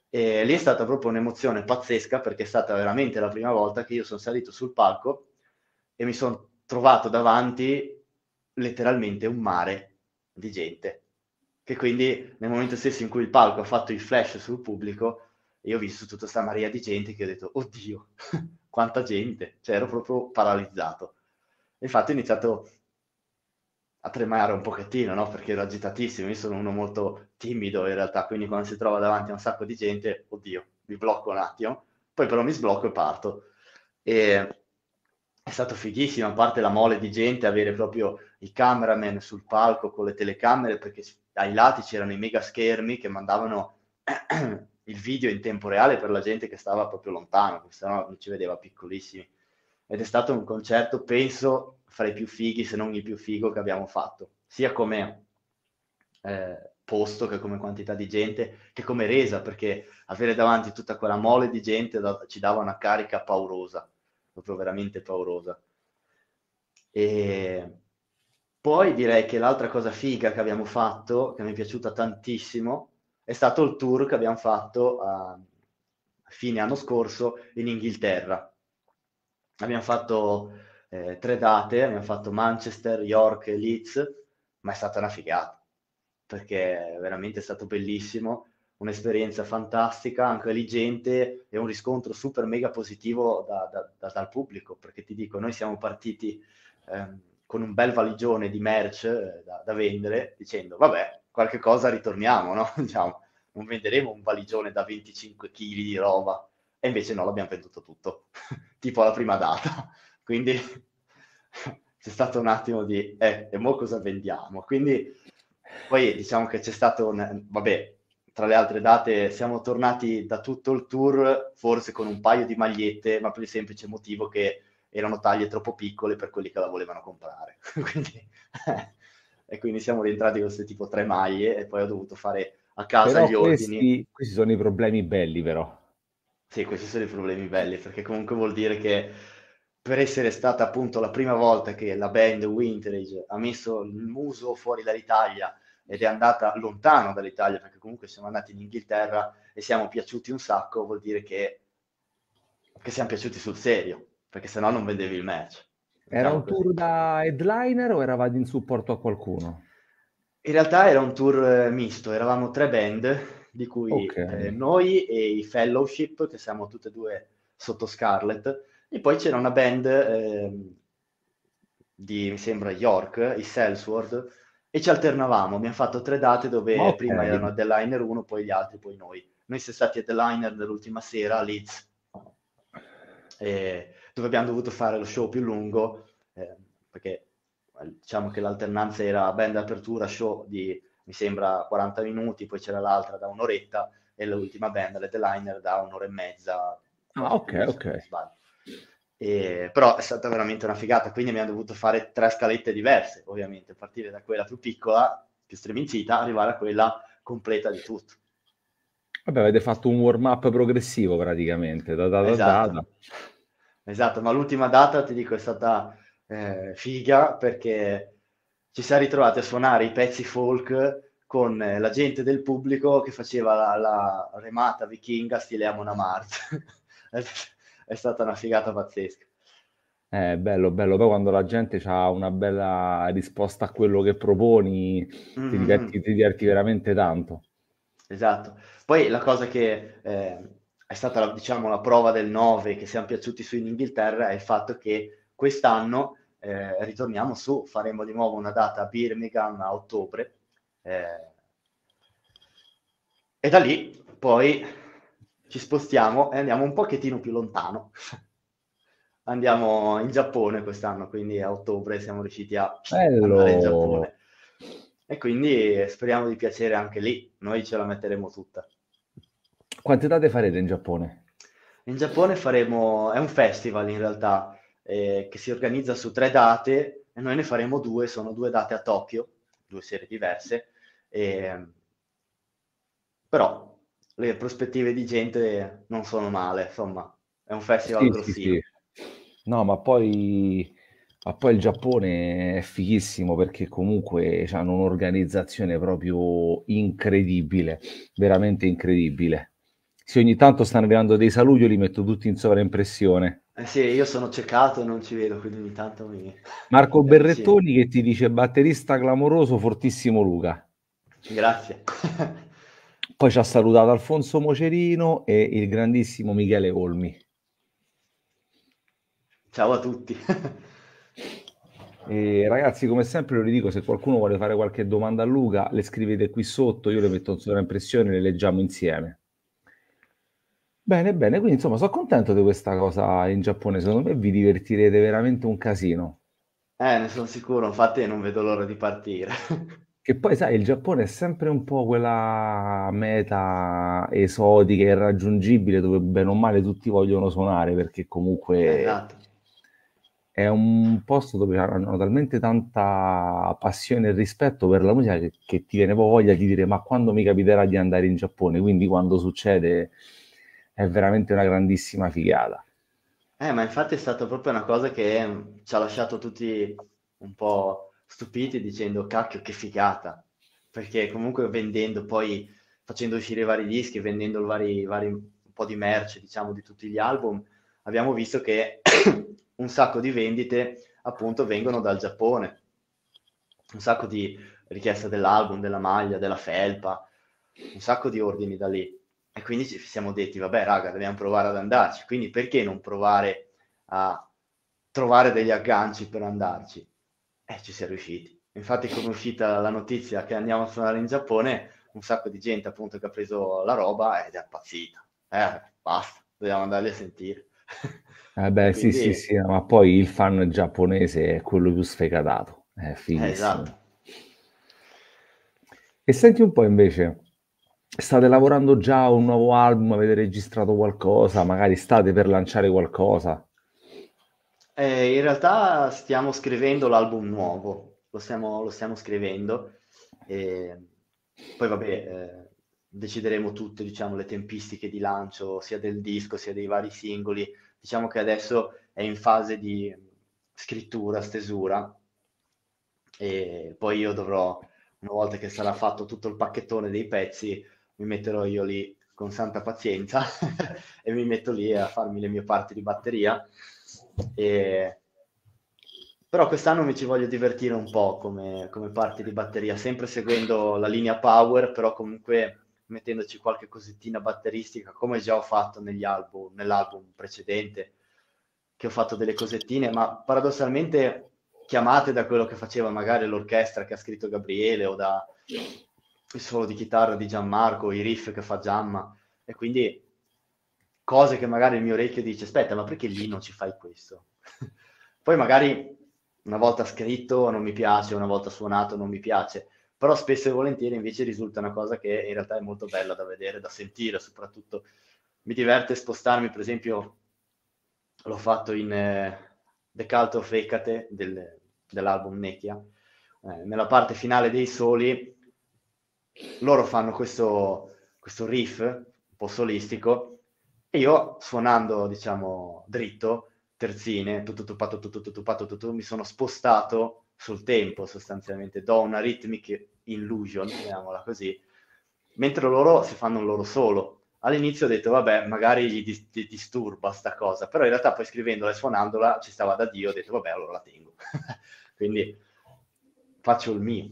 E lì è stata proprio un'emozione pazzesca perché è stata veramente la prima volta che io sono salito sul palco e mi sono trovato davanti letteralmente un mare di gente. Che quindi nel momento stesso in cui il palco ha fatto il flash sul pubblico, io ho visto tutta questa marea di gente che ho detto, oddio, quanta gente, cioè ero proprio paralizzato. Infatti ho iniziato a tremare un pochettino, no? Perché ero agitatissimo, io sono uno molto timido in realtà, quindi quando si trova davanti a un sacco di gente, oddio, mi blocco un attimo, poi però mi sblocco e parto. E è stato fighissimo, a parte la mole di gente, avere proprio i cameraman sul palco con le telecamere, perché ai lati c'erano i mega schermi che mandavano il video in tempo reale per la gente che stava proprio lontano, che sennò non ci vedeva piccolissimi. Ed è stato un concerto, penso, fra i più fighi, se non il più figo che abbiamo fatto, sia come eh, posto che come quantità di gente, che come resa, perché avere davanti tutta quella mole di gente da, ci dava una carica paurosa proprio veramente paurosa. E poi direi che l'altra cosa figa che abbiamo fatto, che mi è piaciuta tantissimo, è stato il tour che abbiamo fatto a fine anno scorso in Inghilterra. Abbiamo fatto eh, tre date, abbiamo fatto Manchester, York e Leeds, ma è stata una figata, perché veramente è stato bellissimo un'esperienza fantastica, anche lì gente e un riscontro super mega positivo da, da, da, dal pubblico, perché ti dico, noi siamo partiti ehm, con un bel valigione di merch eh, da, vendere, dicendo, vabbè, qualche cosa ritorniamo, no? diciamo, non venderemo un valigione da 25 kg di roba, e invece no, l'abbiamo venduto tutto, tipo alla prima data, quindi c'è stato un attimo di, eh, e mo cosa vendiamo? Quindi poi diciamo che c'è stato un, vabbè, tra le altre date siamo tornati da tutto il tour, forse con un paio di magliette, ma per il semplice motivo che erano taglie troppo piccole per quelli che la volevano comprare. quindi, e quindi siamo rientrati con queste tipo tre maglie e poi ho dovuto fare a casa però gli questi, ordini. Questi sono i problemi belli però. Sì, questi sono i problemi belli, perché comunque vuol dire che per essere stata appunto la prima volta che la band Winterage ha messo il muso fuori dall'Italia ed è andata lontano dall'Italia, perché comunque siamo andati in Inghilterra e siamo piaciuti un sacco, vuol dire che, che siamo piaciuti sul serio, perché sennò non vedevi il match. Era diciamo un tour da headliner o eravate in supporto a qualcuno? In realtà era un tour eh, misto, eravamo tre band, di cui okay. eh, noi e i Fellowship, che siamo tutte e due sotto Scarlet, e poi c'era una band eh, di, mi sembra, York, i Sellsworth, e ci alternavamo. Abbiamo fatto tre date dove okay. prima erano Deadliner 1, poi gli altri, poi noi. Noi siamo stati a Deadliner nell'ultima sera a Leeds, eh, dove abbiamo dovuto fare lo show più lungo, eh, perché diciamo che l'alternanza era band apertura, show di, mi sembra, 40 minuti, poi c'era l'altra da un'oretta, e l'ultima band, le Deadliner, da un'ora e mezza. Ah, ok, ok. E, però è stata veramente una figata, quindi abbiamo dovuto fare tre scalette diverse, ovviamente, partire da quella più piccola, più striminzita, arrivare a quella completa di tutto. Vabbè, avete fatto un warm up progressivo praticamente, da data esatto. data. Esatto, ma l'ultima data, ti dico, è stata eh, figa perché ci siamo ritrovati a suonare i pezzi folk con eh, la gente del pubblico che faceva la, la remata vichinga stile Amon Amarth. è stata una figata pazzesca. È bello, bello. Poi quando la gente ha una bella risposta a quello che proponi, mm-hmm. ti, diverti, ti, diverti, veramente tanto. Esatto. Poi la cosa che eh, è stata, diciamo, la prova del 9 che siamo piaciuti su in Inghilterra è il fatto che quest'anno eh, ritorniamo su, faremo di nuovo una data a Birmingham a ottobre. Eh, e da lì poi ci spostiamo e andiamo un pochettino più lontano. andiamo in Giappone quest'anno, quindi a ottobre siamo riusciti a Bello. andare in Giappone. E quindi speriamo di piacere anche lì, noi ce la metteremo tutta. Quante date farete in Giappone? In Giappone faremo, è un festival in realtà, eh, che si organizza su tre date e noi ne faremo due, sono due date a Tokyo, due serie diverse, e... però le prospettive di gente non sono male, insomma, è un festival sì, grossino. Sì, sì. No, ma poi, ma poi, il Giappone è fighissimo perché comunque hanno un'organizzazione proprio incredibile, veramente incredibile. Se ogni tanto stanno arrivando dei saluti, io li metto tutti in sovraimpressione. Eh sì, io sono ciecato e non ci vedo, quindi ogni tanto mi... Marco Berrettoni che ti dice batterista clamoroso, fortissimo Luca. Grazie. Poi ci ha salutato Alfonso Mocerino e il grandissimo Michele Olmi. Ciao a tutti. E ragazzi, come sempre lo ridico, se qualcuno vuole fare qualche domanda a Luca, le scrivete qui sotto, io le metto in sovraimpressione e le leggiamo insieme. Bene, bene, quindi insomma sono contento di questa cosa in Giappone, secondo me vi divertirete veramente un casino. Eh, ne sono sicuro, infatti non vedo l'ora di partire. Che poi, sai, il Giappone è sempre un po' quella meta esotica e irraggiungibile dove bene o male tutti vogliono suonare perché comunque esatto. è un posto dove hanno talmente tanta passione e rispetto per la musica che, che ti viene voglia di dire ma quando mi capiterà di andare in Giappone? Quindi quando succede è veramente una grandissima figata. Eh, ma infatti è stata proprio una cosa che ci ha lasciato tutti un po' stupiti dicendo cacchio che figata, perché comunque vendendo poi, facendo uscire vari dischi, vendendo vari, vari, un po' di merce, diciamo, di tutti gli album, abbiamo visto che un sacco di vendite appunto vengono dal Giappone, un sacco di richieste dell'album, della maglia, della felpa, un sacco di ordini da lì. E quindi ci siamo detti, vabbè raga, dobbiamo provare ad andarci, quindi perché non provare a trovare degli agganci per andarci? E ci siamo riusciti. Infatti, come è uscita la notizia che andiamo a suonare in Giappone, un sacco di gente appunto che ha preso la roba ed è impazzita. Eh, basta, dobbiamo andarli a sentire. Eh beh, Quindi... sì, sì, sì, ma poi il fan giapponese è quello più sfegatato. È fighissimo. esatto. E senti un po' invece, state lavorando già a un nuovo album, avete registrato qualcosa, magari state per lanciare qualcosa? Eh, in realtà stiamo scrivendo l'album nuovo, lo stiamo, lo stiamo scrivendo e poi vabbè eh, decideremo tutte diciamo, le tempistiche di lancio sia del disco sia dei vari singoli. Diciamo che adesso è in fase di scrittura, stesura e poi io dovrò, una volta che sarà fatto tutto il pacchettone dei pezzi, mi metterò io lì con santa pazienza e mi metto lì a farmi le mie parti di batteria e, Però quest'anno mi ci voglio divertire un po' come, come parte di batteria, sempre seguendo la linea power, però comunque mettendoci qualche cosettina batteristica, come già ho fatto negli album, nell'album precedente, che ho fatto delle cosettine, ma paradossalmente chiamate da quello che faceva magari l'orchestra che ha scritto Gabriele o da il solo di chitarra di Gianmarco, i riff che fa Giamma, e quindi cose che magari il mio orecchio dice, aspetta, ma perché lì non ci fai questo? Poi magari una volta scritto non mi piace, una volta suonato non mi piace, però spesso e volentieri invece risulta una cosa che in realtà è molto bella da vedere, da sentire, soprattutto mi diverte spostarmi, per esempio l'ho fatto in eh, The Cult of Hecate del, dell'album Nekia, eh, nella parte finale dei soli loro fanno questo, questo riff un po' solistico e io suonando diciamo dritto terzine, tutto tupato, tutto tupato, tutto, mi sono spostato sul tempo sostanzialmente, do una rhythmic illusion, chiamiamola così, mentre loro si fanno un loro solo. All'inizio ho detto, vabbè, magari gli, dis- gli disturba sta cosa, però in realtà poi scrivendola e suonandola ci stava da Dio, ho detto, vabbè, allora la tengo. Quindi faccio il mio.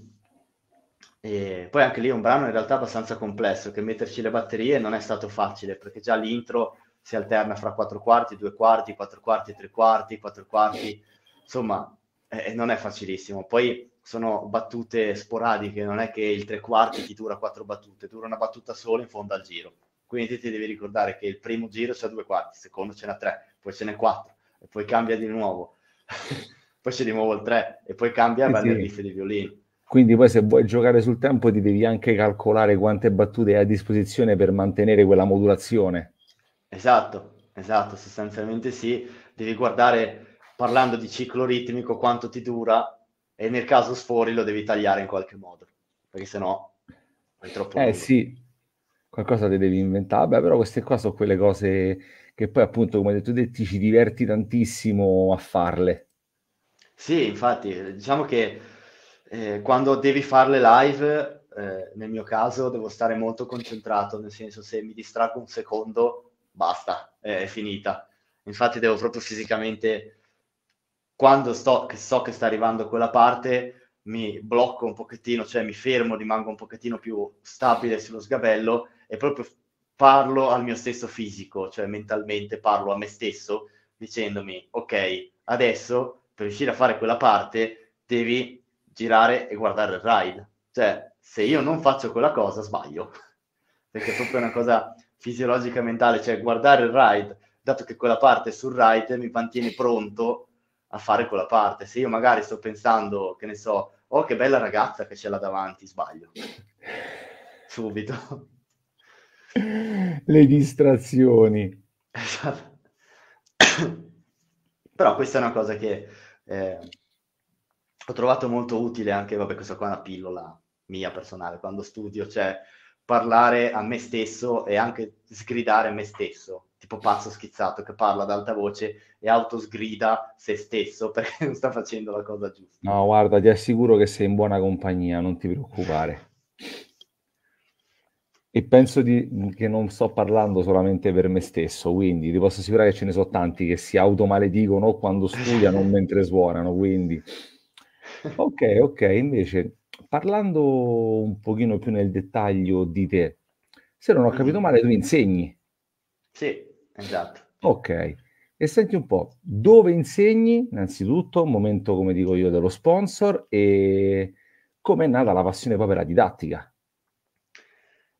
E poi anche lì è un brano in realtà abbastanza complesso, che metterci le batterie non è stato facile, perché già l'intro si alterna fra quattro quarti, due quarti, quattro quarti, tre quarti, quattro quarti, insomma, eh, non è facilissimo. Poi sono battute sporadiche, non è che il tre quarti ti dura quattro battute, dura una battuta sola in fondo al giro. Quindi ti devi ricordare che il primo giro c'è due quarti, il secondo ce n'è tre, poi ce n'è quattro, e poi cambia di nuovo, poi c'è di nuovo il tre, e poi cambia sì, sì. riff di violino. Quindi poi se vuoi giocare sul tempo ti devi anche calcolare quante battute hai a disposizione per mantenere quella modulazione. Esatto, esatto, sostanzialmente sì. Devi guardare, parlando di ciclo ritmico, quanto ti dura e nel caso sfori lo devi tagliare in qualche modo, perché sennò è troppo... Eh lungo. sì, qualcosa ti devi inventare. Beh, però queste qua sono quelle cose che poi appunto, come hai detto te, ti ci diverti tantissimo a farle. Sì, infatti, diciamo che eh, quando devi farle live, eh, nel mio caso, devo stare molto concentrato, nel senso se mi distraggo un secondo, basta, è, è finita. Infatti devo proprio fisicamente, quando sto, che so che sta arrivando quella parte, mi blocco un pochettino, cioè mi fermo, rimango un pochettino più stabile sullo sgabello e proprio parlo al mio stesso fisico, cioè mentalmente parlo a me stesso dicendomi, ok, adesso per riuscire a fare quella parte devi girare e guardare il ride. Cioè, se io non faccio quella cosa, sbaglio. Perché è proprio una cosa fisiologica mentale, cioè guardare il ride, dato che quella parte è sul ride, mi mantiene pronto a fare quella parte. Se io magari sto pensando, che ne so, oh che bella ragazza che c'è là davanti, sbaglio. Subito. Le distrazioni. Esatto. Però questa è una cosa che eh, ho trovato molto utile anche, vabbè, questa qua è una pillola mia personale, quando studio, cioè parlare a me stesso e anche sgridare me stesso, tipo pazzo schizzato che parla ad alta voce e autosgrida se stesso perché non sta facendo la cosa giusta. No, guarda, ti assicuro che sei in buona compagnia, non ti preoccupare. E penso di, che non sto parlando solamente per me stesso, quindi ti posso assicurare che ce ne sono tanti che si automaledicono quando studiano mentre suonano, quindi... Ok, ok, invece parlando un pochino più nel dettaglio di te, se non ho capito male, tu insegni. Sì, esatto. Ok, e senti un po', dove insegni? Innanzitutto, un momento, come dico io, dello sponsor e come è nata la passione poi per la didattica?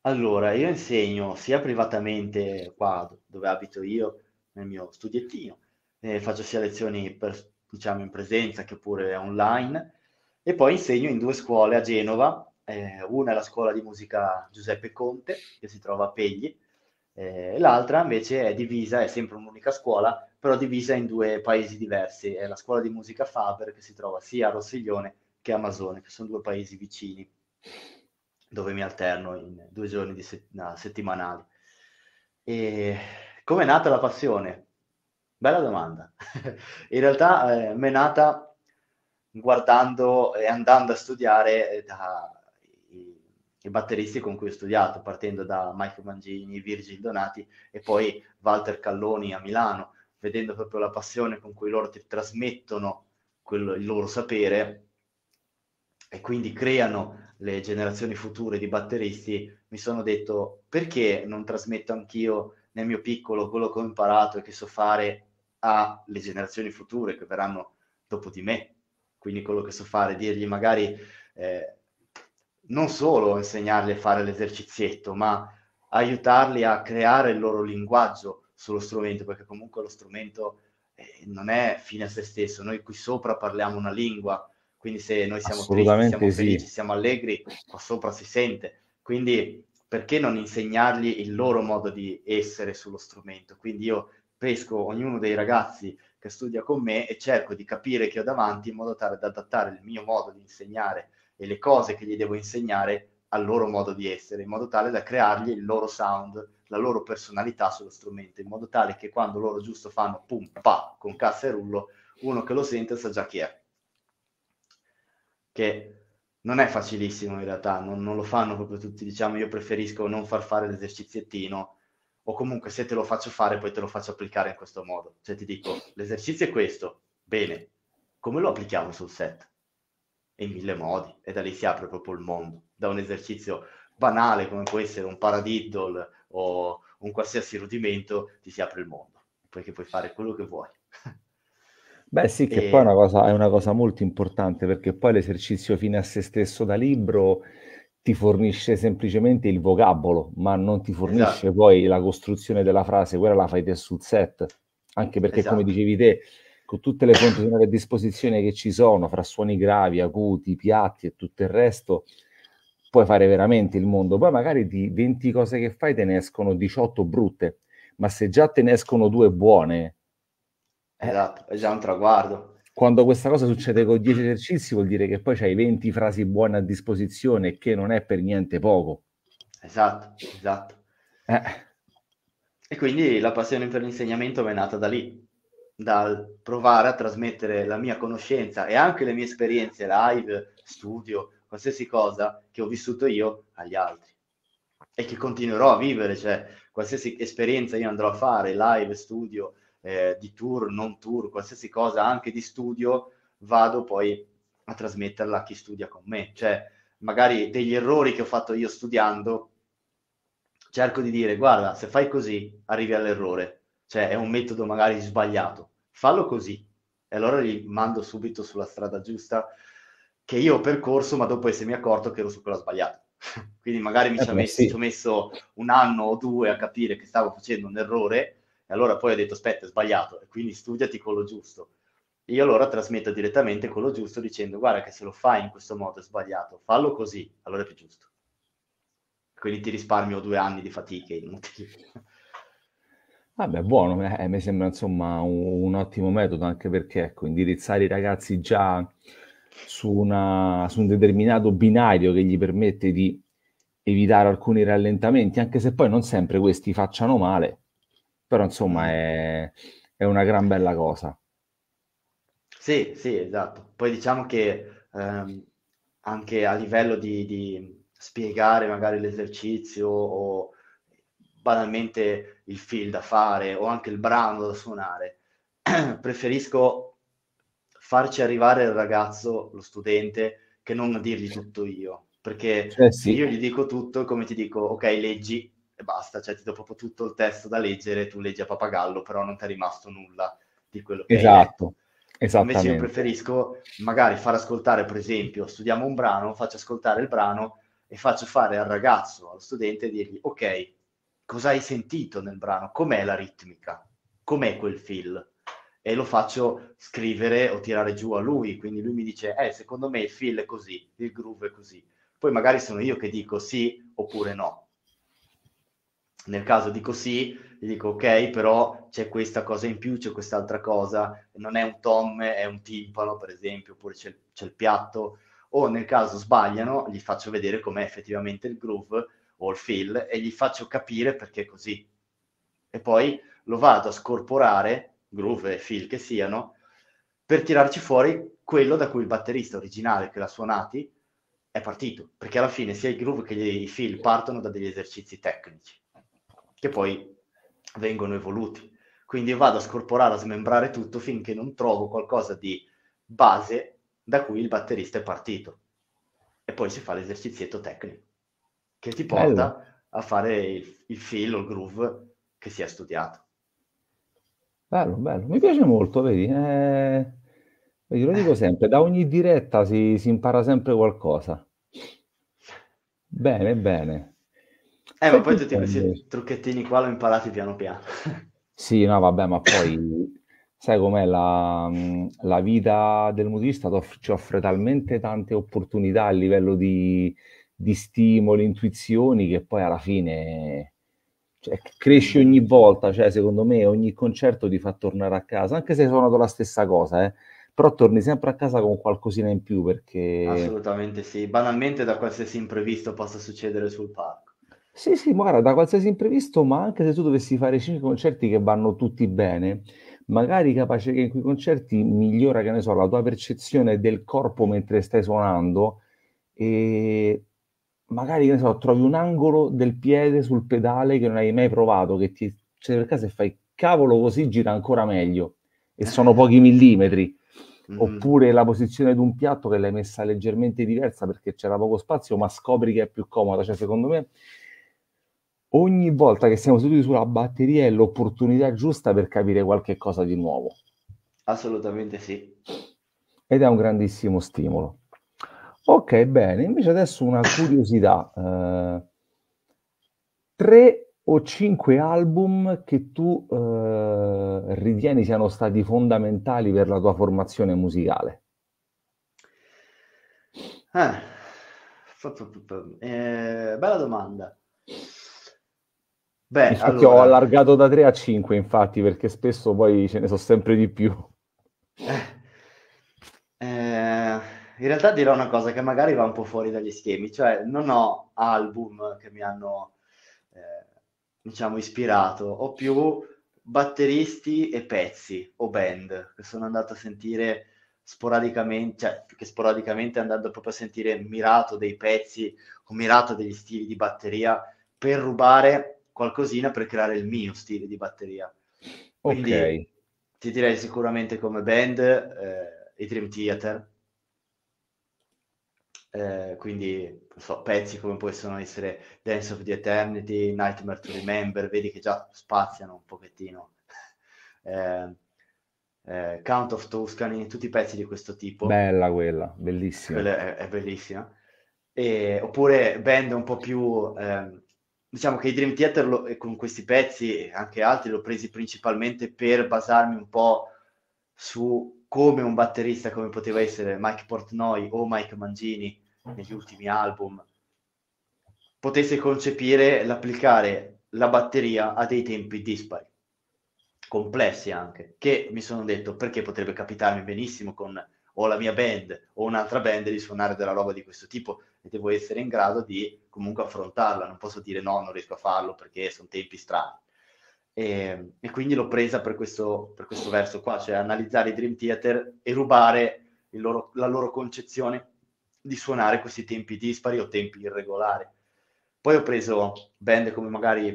Allora, io insegno sia privatamente qua dove abito io, nel mio studiettino, eh, faccio sia lezioni per diciamo in presenza che pure online. E poi insegno in due scuole a Genova, eh, una è la scuola di musica Giuseppe Conte, che si trova a Pegli, eh, l'altra invece è divisa, è sempre un'unica scuola, però divisa in due paesi diversi. È la scuola di musica Faber, che si trova sia a Rossiglione che a Masone, che sono due paesi vicini, dove mi alterno in due giorni set- no, settimanali. E come è nata la passione? Bella domanda. In realtà eh, mi è nata guardando e andando a studiare eh, i, batteristi con cui ho studiato, partendo da Michael Mangini, Virgil Donati e poi Walter Calloni a Milano, vedendo proprio la passione con cui loro ti trasmettono quello, il loro sapere e quindi creano le generazioni future di batteristi, mi sono detto perché non trasmetto anch'io nel mio piccolo quello che ho imparato e che so fare alle generazioni future che verranno dopo di me. Quindi quello che so fare, dirgli magari eh, non solo insegnargli a fare l'esercizietto, ma aiutarli a creare il loro linguaggio sullo strumento, perché comunque lo strumento eh, non è fine a se stesso. Noi qui sopra parliamo una lingua, quindi se noi siamo tristi, siamo felici, siamo allegri, qua sopra si sente. Quindi perché non insegnargli il loro modo di essere sullo strumento? Quindi io pesco ognuno dei ragazzi che studia con me e cerco di capire che ho davanti in modo tale da adattare il mio modo di insegnare e le cose che gli devo insegnare al loro modo di essere, in modo tale da creargli il loro sound, la loro personalità sullo strumento, in modo tale che quando loro giusto fanno pum pa con cassa e rullo, uno che lo sente sa già chi è. Che non è facilissimo in realtà, non, non, lo fanno proprio tutti, diciamo io preferisco non far fare l'eserciziettino o comunque se te lo faccio fare poi te lo faccio applicare in questo modo, cioè ti dico l'esercizio è questo, bene, come lo applichiamo sul set? In mille modi. E da lì si apre proprio il mondo, da un esercizio banale come può essere un paradiddle o un qualsiasi rudimento ti si apre il mondo, poi che puoi fare quello che vuoi. Beh sì, che e... poi è una, cosa, è una cosa molto importante perché poi l'esercizio fine a se stesso da libro ti fornisce semplicemente il vocabolo, ma non ti fornisce esatto. poi la costruzione della frase, quella la fai te sul set, anche perché esatto. come dicevi te, con tutte le fonti a disposizione che ci sono, fra suoni gravi, acuti, piatti e tutto il resto, puoi fare veramente il mondo. Poi magari di 20 cose che fai te ne escono 18 brutte, ma se già te ne escono due buone, Esatto, è già un traguardo. Quando questa cosa succede con 10 esercizi vuol dire che poi c'hai 20 frasi buone a disposizione, che non è per niente poco. Esatto, esatto. Eh. E quindi la passione per l'insegnamento è nata da lì, dal provare a trasmettere la mia conoscenza e anche le mie esperienze live, studio, qualsiasi cosa che ho vissuto io agli altri e che continuerò a vivere, cioè qualsiasi esperienza io andrò a fare, live, studio, eh, di tour, non tour, qualsiasi cosa, anche di studio, vado poi a trasmetterla a chi studia con me. Cioè, magari degli errori che ho fatto io studiando, cerco di dire, guarda, se fai così, arrivi all'errore. Cioè, è un metodo magari sbagliato. Fallo così. E allora li mando subito sulla strada giusta che io ho percorso, ma dopo essermi accorto che ero su quella sbagliata. Quindi magari mi eh, ci, messo, sì. ho messo un anno o due a capire che stavo facendo un errore e allora poi ho detto, aspetta, è sbagliato, e quindi studiati quello giusto. Io allora trasmetto direttamente quello giusto dicendo, guarda che se lo fai in questo modo è sbagliato, fallo così, allora è più giusto. Quindi ti risparmio due anni di fatiche inutili. Vabbè, buono, eh, mi sembra insomma un, un, ottimo metodo anche perché ecco, indirizzare i ragazzi già su, una, su un determinato binario che gli permette di evitare alcuni rallentamenti, anche se poi non sempre questi facciano male, però insomma è, è una gran bella cosa. Sì, sì, esatto. Poi diciamo che ehm, anche a livello di, di, spiegare magari l'esercizio o banalmente il feel da fare o anche il brano da suonare, preferisco farci arrivare il ragazzo, lo studente, che non dirgli tutto io. Perché eh sì. io gli dico tutto come ti dico, ok, leggi, e basta, cioè ti do proprio tutto il testo da leggere, tu leggi a papagallo, però non ti è rimasto nulla di quello che esatto. Invece io preferisco magari far ascoltare, per esempio, studiamo un brano, faccio ascoltare il brano e faccio fare al ragazzo, allo studente, dirgli, ok, cosa hai sentito nel brano? Com'è la ritmica? Com'è quel feel? E lo faccio scrivere o tirare giù a lui, quindi lui mi dice, eh, secondo me il feel è così, il groove è così. Poi magari sono io che dico sì oppure no nel caso dico sì, gli dico ok, però c'è questa cosa in più, c'è quest'altra cosa, non è un tom, è un timpano, per esempio, oppure c'è, c'è il piatto, o nel caso sbagliano, gli faccio vedere com'è effettivamente il groove o il feel e gli faccio capire perché è così. E poi lo vado a scorporare, groove e feel che siano, per tirarci fuori quello da cui il batterista originale che l'ha suonati è partito, perché alla fine sia i groove che i feel partono da degli esercizi tecnici che poi vengono evoluti. Quindi vado a scorporare, a smembrare tutto finché non trovo qualcosa di base da cui il batterista è partito. E poi si fa l'esercizietto tecnico che ti porta Bello. a fare il, il feel o il groove che si è studiato. Bello, bello, mi piace molto, vedi? Eh, vedi, lo dico sempre, da ogni diretta si, si impara sempre qualcosa. Bene, bene. Eh, ma poi tutti questi trucchettini qua l'ho imparati piano piano. Sì, no, vabbè, ma poi sai com'è la, la vita del musicista ci offre talmente tante opportunità a livello di, di stimoli, intuizioni, che poi alla fine cioè, cresci ogni volta, cioè secondo me ogni concerto ti fa tornare a casa, anche se hai suonato la stessa cosa, eh, però torni sempre a casa con qualcosina in più perché... Assolutamente sì, banalmente da qualsiasi imprevisto possa succedere sul palco. Sì, sì, ma guarda, da qualsiasi imprevisto, ma anche se tu dovessi fare cinque concerti che vanno tutti bene, magari capace che in quei concerti migliora, che ne so, la tua percezione del corpo mentre stai suonando e magari, che ne so, trovi un angolo del piede sul pedale che non hai mai provato, che ti c'è per caso e fai cavolo così gira ancora meglio e sono pochi millimetri. Mm. Oppure la posizione di un piatto che l'hai messa leggermente diversa perché c'era poco spazio, ma scopri che è più comoda. Cioè, secondo me, ogni volta che siamo seduti sulla batteria è l'opportunità giusta per capire qualche cosa di nuovo. Assolutamente sì. Ed è un grandissimo stimolo. Ok, bene. Invece adesso una curiosità. Eh, tre o cinque album che tu eh, ritieni siano stati fondamentali per la tua formazione musicale? Ah, eh, bella domanda. Beh, infatti allora... ho allargato da 3 a 5, infatti, perché spesso poi ce ne sono sempre di più. Eh, eh in realtà dirò una cosa che magari va un po' fuori dagli schemi, cioè non ho album che mi hanno, eh, diciamo, ispirato, ho più batteristi e pezzi o band che sono andato a sentire sporadicamente, cioè che sporadicamente andando proprio a sentire mirato dei pezzi o mirato degli stili di batteria per rubare qualcosina per creare il mio stile di batteria. Quindi okay. ti direi sicuramente come band eh, i Dream Theater, eh, quindi so, pezzi come possono essere Dance of the Eternity, Nightmare to Remember, vedi che già spaziano un pochettino. eh, eh, Count of Tuscany, tutti i pezzi di questo tipo. Bella quella, bellissima. Quella è, è bellissima. E, oppure band un po' più... Ehm, diciamo che i Dream Theater lo, con questi pezzi e anche altri l'ho presi principalmente per basarmi un po' su come un batterista come poteva essere Mike Portnoy o Mike Mangini negli ultimi album, potesse concepire l'applicare la batteria a dei tempi dispari, complessi anche, che mi sono detto perché potrebbe capitarmi benissimo con o la mia band o un'altra band di suonare della roba di questo tipo e devo essere in grado di comunque affrontarla, non posso dire no, non riesco a farlo perché sono tempi strani. E, e quindi l'ho presa per questo, per questo verso qua, cioè analizzare i Dream Theater e rubare loro, la loro concezione di suonare questi tempi dispari o tempi irregolari. Poi ho preso band come magari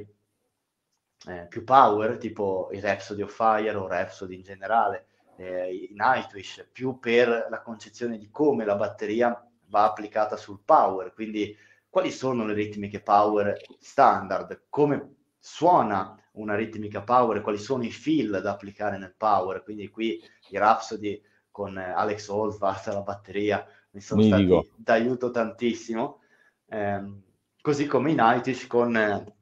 eh, più power, tipo i Rhapsody of Fire o Rhapsody in generale, eh, i Nightwish, più per la concezione di come la batteria va applicata sul power, quindi quali sono le ritmiche power standard, come suona una ritmica power, quali sono i fill da applicare nel power, quindi qui i Rhapsody con Alex Oswald alla batteria, mi sono mi stati dico. d'aiuto tantissimo, eh, così come i Nightwish con, eh,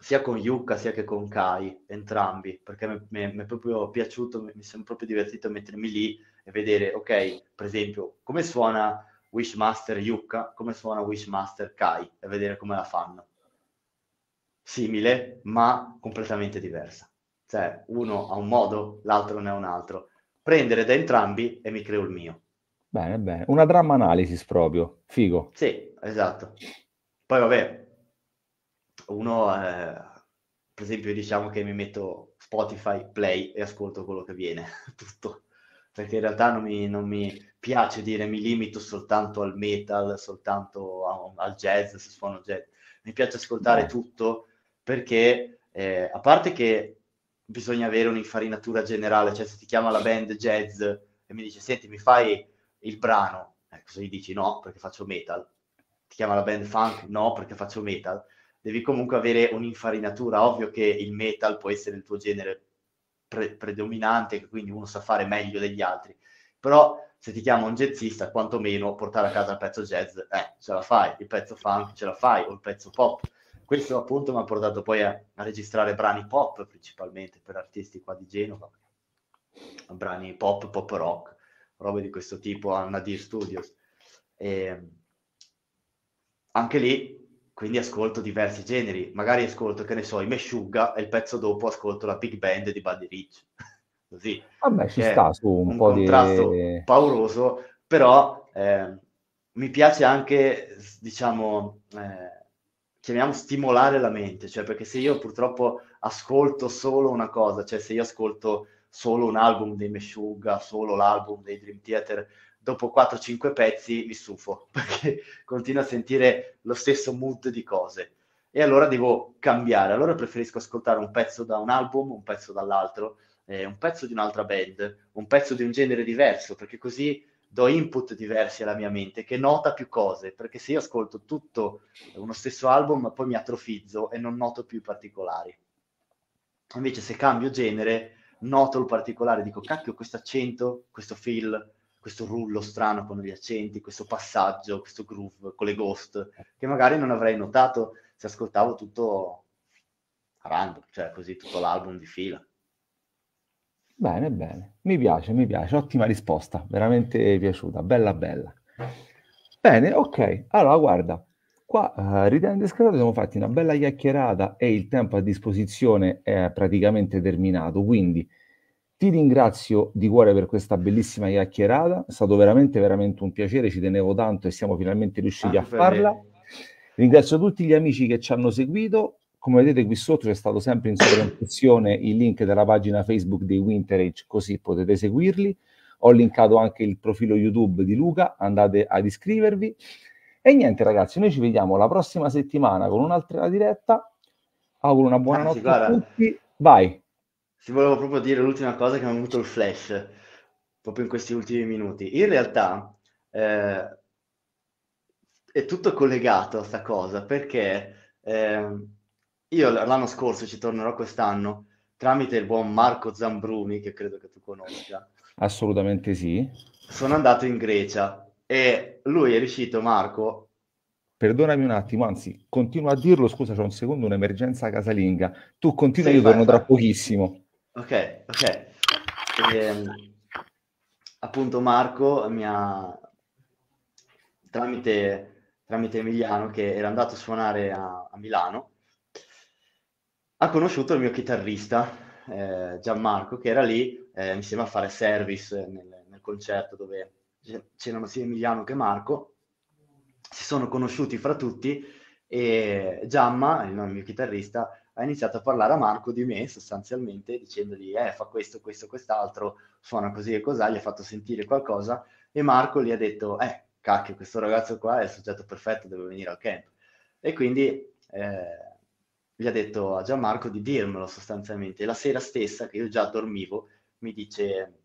sia con Yuka sia che con Kai, entrambi, perché mi è proprio piaciuto, mi sono proprio divertito a mettermi lì e vedere, ok, per esempio, come suona Wishmaster Yuka, come suona Wishmaster Kai, e vedere come la fanno. Simile, ma completamente diversa. Cioè, uno ha un modo, l'altro ne ha un altro. Prendere da entrambi e mi creo il mio. Bene, bene. Una dramma analysis proprio, figo. Sì, esatto. Poi vabbè, uno, eh, per esempio, diciamo che mi metto Spotify, play e ascolto quello che viene, tutto. Perché in realtà non mi, non mi piace dire mi limito soltanto al metal, soltanto a, al jazz, se suono jazz. Mi piace ascoltare tutto perché, eh, a parte che bisogna avere un'infarinatura generale, cioè se ti chiama la band jazz e mi dice, senti, mi fai il brano? Eh, cosa gli dici? No, perché faccio metal. Ti chiama la band funk? No, perché faccio metal. Devi comunque avere un'infarinatura. Ovvio che il metal può essere il tuo genere pre- predominante, quindi uno sa fare meglio degli altri. Però se ti chiama un jazzista, quantomeno portare a casa il pezzo jazz, eh, ce la fai, il pezzo funk ce la fai, o il pezzo pop. Questo appunto mi ha portato poi a, a registrare brani pop principalmente per artisti qua di Genova, brani pop, pop rock, robe di questo tipo a Nadir Studios. E anche lì, quindi ascolto diversi generi, magari ascolto, che ne so, i Meshuggah e il pezzo dopo ascolto la big band di Buddy Rich. Così. Vabbè, ci sta su un, un po' contrasto di... pauroso, però eh, mi piace anche, diciamo, eh, chiamiamo stimolare la mente, cioè perché se io purtroppo ascolto solo una cosa, cioè se io ascolto solo un album dei Meshuggah, solo l'album dei Dream Theater, dopo 4-5 pezzi mi stufo, perché continuo a sentire lo stesso mood di cose. E allora devo cambiare, allora preferisco ascoltare un pezzo da un album, un pezzo dall'altro, eh, un pezzo di un'altra band, un pezzo di un genere diverso, perché così do input diversi alla mia mente che nota più cose, perché se io ascolto tutto uno stesso album poi mi atrofizzo e non noto più i particolari. Invece se cambio genere, noto il particolare, dico cacchio questo accento, questo fill, questo rullo strano con gli accenti, questo passaggio, questo groove con le ghost, che magari non avrei notato se ascoltavo tutto a random, cioè così tutto l'album di fila. Bene, bene, mi piace, mi piace, ottima risposta, veramente piaciuta, bella bella. Bene, ok, allora guarda, qua uh, ridendo scalato siamo fatti una bella chiacchierata e il tempo a disposizione è praticamente terminato, quindi ti ringrazio di cuore per questa bellissima chiacchierata, è stato veramente veramente un piacere, ci tenevo tanto e siamo finalmente riusciti Anche a farla. Ringrazio tutti gli amici che ci hanno seguito, come vedete qui sotto c'è stato sempre in sovraimpressione il link della pagina Facebook dei Winterage, così potete seguirli. Ho linkato anche il profilo YouTube di Luca, andate ad iscrivervi. E niente ragazzi, noi ci vediamo la prossima settimana con un'altra diretta. Auguro una buona notte a tutti. Vai. Si volevo proprio dire l'ultima cosa che mi ha avuto il flash, proprio in questi ultimi minuti. In realtà eh, è tutto collegato a sta cosa, perché... Eh, io l'anno scorso ci tornerò quest'anno tramite il buon Marco Zambruni, che credo che tu conosca. Assolutamente sì. Sono andato in Grecia e lui è riuscito, Marco. Perdonami un attimo, anzi, continua a dirlo, scusa, c'è un secondo, un'emergenza casalinga. Tu continua, sì, io torno tra pochissimo. Ok, ok. E, ehm, appunto Marco mi ha, tramite, tramite Emiliano, che era andato a suonare a, a Milano, ha conosciuto il mio chitarrista eh, Gianmarco che era lì eh, insieme a fare service nel, nel, concerto dove c'erano sia Emiliano che Marco si sono conosciuti fra tutti e Giamma, il mio chitarrista, ha iniziato a parlare a Marco di me sostanzialmente dicendogli eh fa questo, questo, quest'altro, suona così e cos'ha, gli ha fatto sentire qualcosa e Marco gli ha detto eh cacchio questo ragazzo qua è il soggetto perfetto, deve venire al camp e quindi eh, gli ha detto a Gianmarco di dirmelo sostanzialmente. La sera stessa, che io già dormivo, mi dice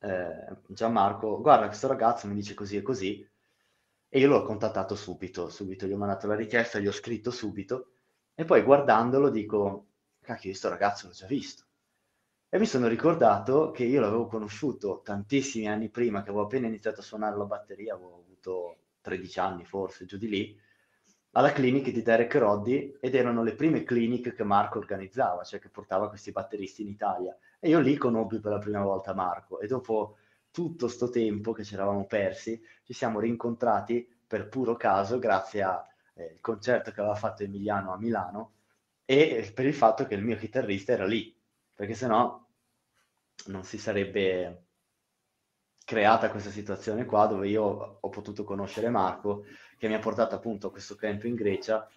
eh, Gianmarco, guarda questo ragazzo mi dice così e così, e io l'ho contattato subito, subito gli ho mandato la richiesta, gli ho scritto subito, e poi guardandolo dico, cacchio, questo ragazzo l'ho già visto. E mi sono ricordato che io l'avevo conosciuto tantissimi anni prima, che avevo appena iniziato a suonare la batteria, avevo avuto 13 anni forse, giù di lì, alla clinic di Derek Roddy ed erano le prime clinic che Marco organizzava, cioè che portava questi batteristi in Italia. E io lì conobbi per la prima volta Marco e dopo tutto sto tempo che ci eravamo persi, ci siamo rincontrati per puro caso grazie al eh, concerto che aveva fatto Emiliano a Milano e per il fatto che il mio chitarrista era lì, perché sennò non si sarebbe creata questa situazione qua dove io ho potuto conoscere Marco che mi ha portato appunto a questo camp in Grecia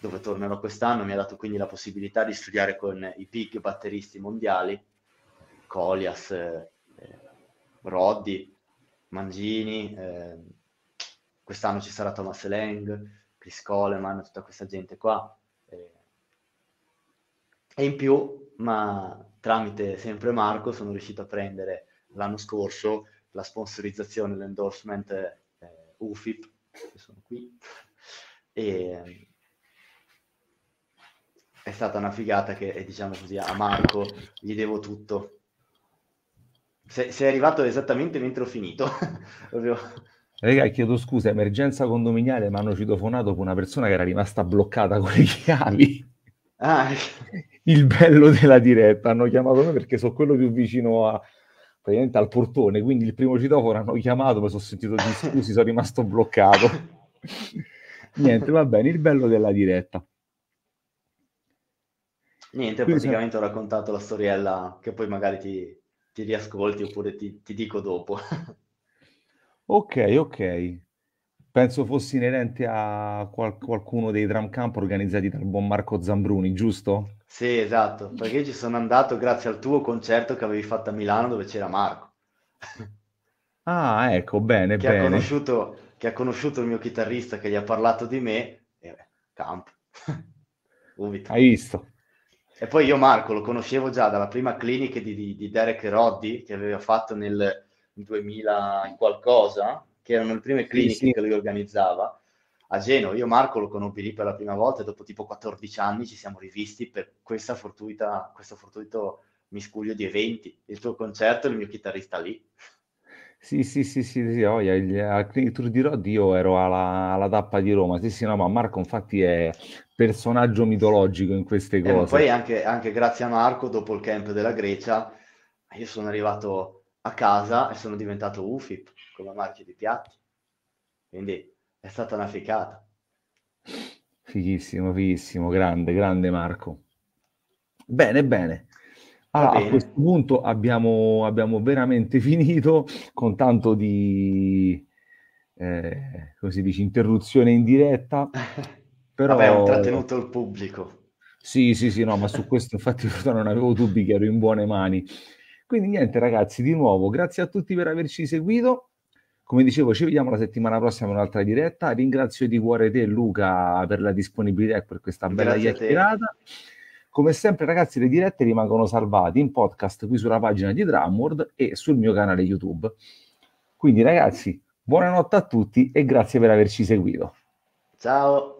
dove tornerò quest'anno, mi ha dato quindi la possibilità di studiare con i big batteristi mondiali, Colias, eh, Roddy, Mangini, eh, quest'anno ci sarà Thomas Lang, Chris Coleman, tutta questa gente qua. Eh, e in più, ma tramite sempre Marco, sono riuscito a prendere l'anno scorso la sponsorizzazione, l'endorsement eh, UFIP, che sono qui, e è stata una figata che, diciamo così, a Marco gli devo tutto. Sei, sei arrivato esattamente mentre ho finito. Raga, chiedo scusa, emergenza condominiale, mi hanno citofonato con una persona che era rimasta bloccata con le chiavi. Ah. Il bello della diretta, hanno chiamato me perché sono quello più vicino a, praticamente al portone, quindi il primo citofono hanno chiamato, mi sono sentito di scusi, sono rimasto bloccato. Niente, va bene, il bello della diretta. Niente, Quindi praticamente se... ho raccontato la storiella che poi magari ti, ti riascolti oppure ti, ti dico dopo. Ok, ok. Penso fosse inerente a qual- qualcuno dei drum camp organizzati dal buon Marco Zambruni, giusto? Sì, esatto, perché ci sono andato grazie al tuo concerto che avevi fatto a Milano dove c'era Marco. Ah, ecco, bene, che bene. Ha conosciuto, che ha conosciuto il mio chitarrista che gli ha parlato di me, e beh, camp. Hai visto? E poi io Marco lo conoscevo già dalla prima clinica di, di, di Derek Roddy che aveva fatto nel 2000 qualcosa, che erano le prime cliniche sì, sì. che lui organizzava a Genova. Io Marco lo conobbi lì per la prima volta e dopo tipo 14 anni ci siamo rivisti per questa fortuita, questo fortuito miscuglio di eventi. Il tuo concerto e il mio chitarrista lì. Sì, sì, sì, sì, sì, oh, al Clinic Tour di Rod io ero alla, alla tappa di Roma, sì, sì, no, ma Marco infatti è personaggio mitologico in queste cose. Eh, poi anche, anche grazie a Marco, dopo il camp della Grecia, io sono arrivato a casa e sono diventato UFIP come marchio di piatti, quindi è stata una ficata. Fighissimo, fighissimo, grande, grande Marco. Bene, bene. Allora, a questo punto abbiamo, abbiamo, veramente finito con tanto di, eh, come si dice, interruzione in diretta. Però... Vabbè, ho trattenuto il pubblico. Sì, sì, sì, no, ma su questo infatti non avevo dubbi che ero in buone mani. Quindi niente ragazzi, di nuovo, grazie a tutti per averci seguito. Come dicevo, ci vediamo la settimana prossima in un'altra diretta. Ringrazio di cuore te Luca per la disponibilità e per questa bella chiacchierata. Come sempre, ragazzi, le dirette rimangono salvate in podcast qui sulla pagina di Drumword e sul mio canale YouTube. Quindi, ragazzi, buonanotte a tutti e grazie per averci seguito. Ciao.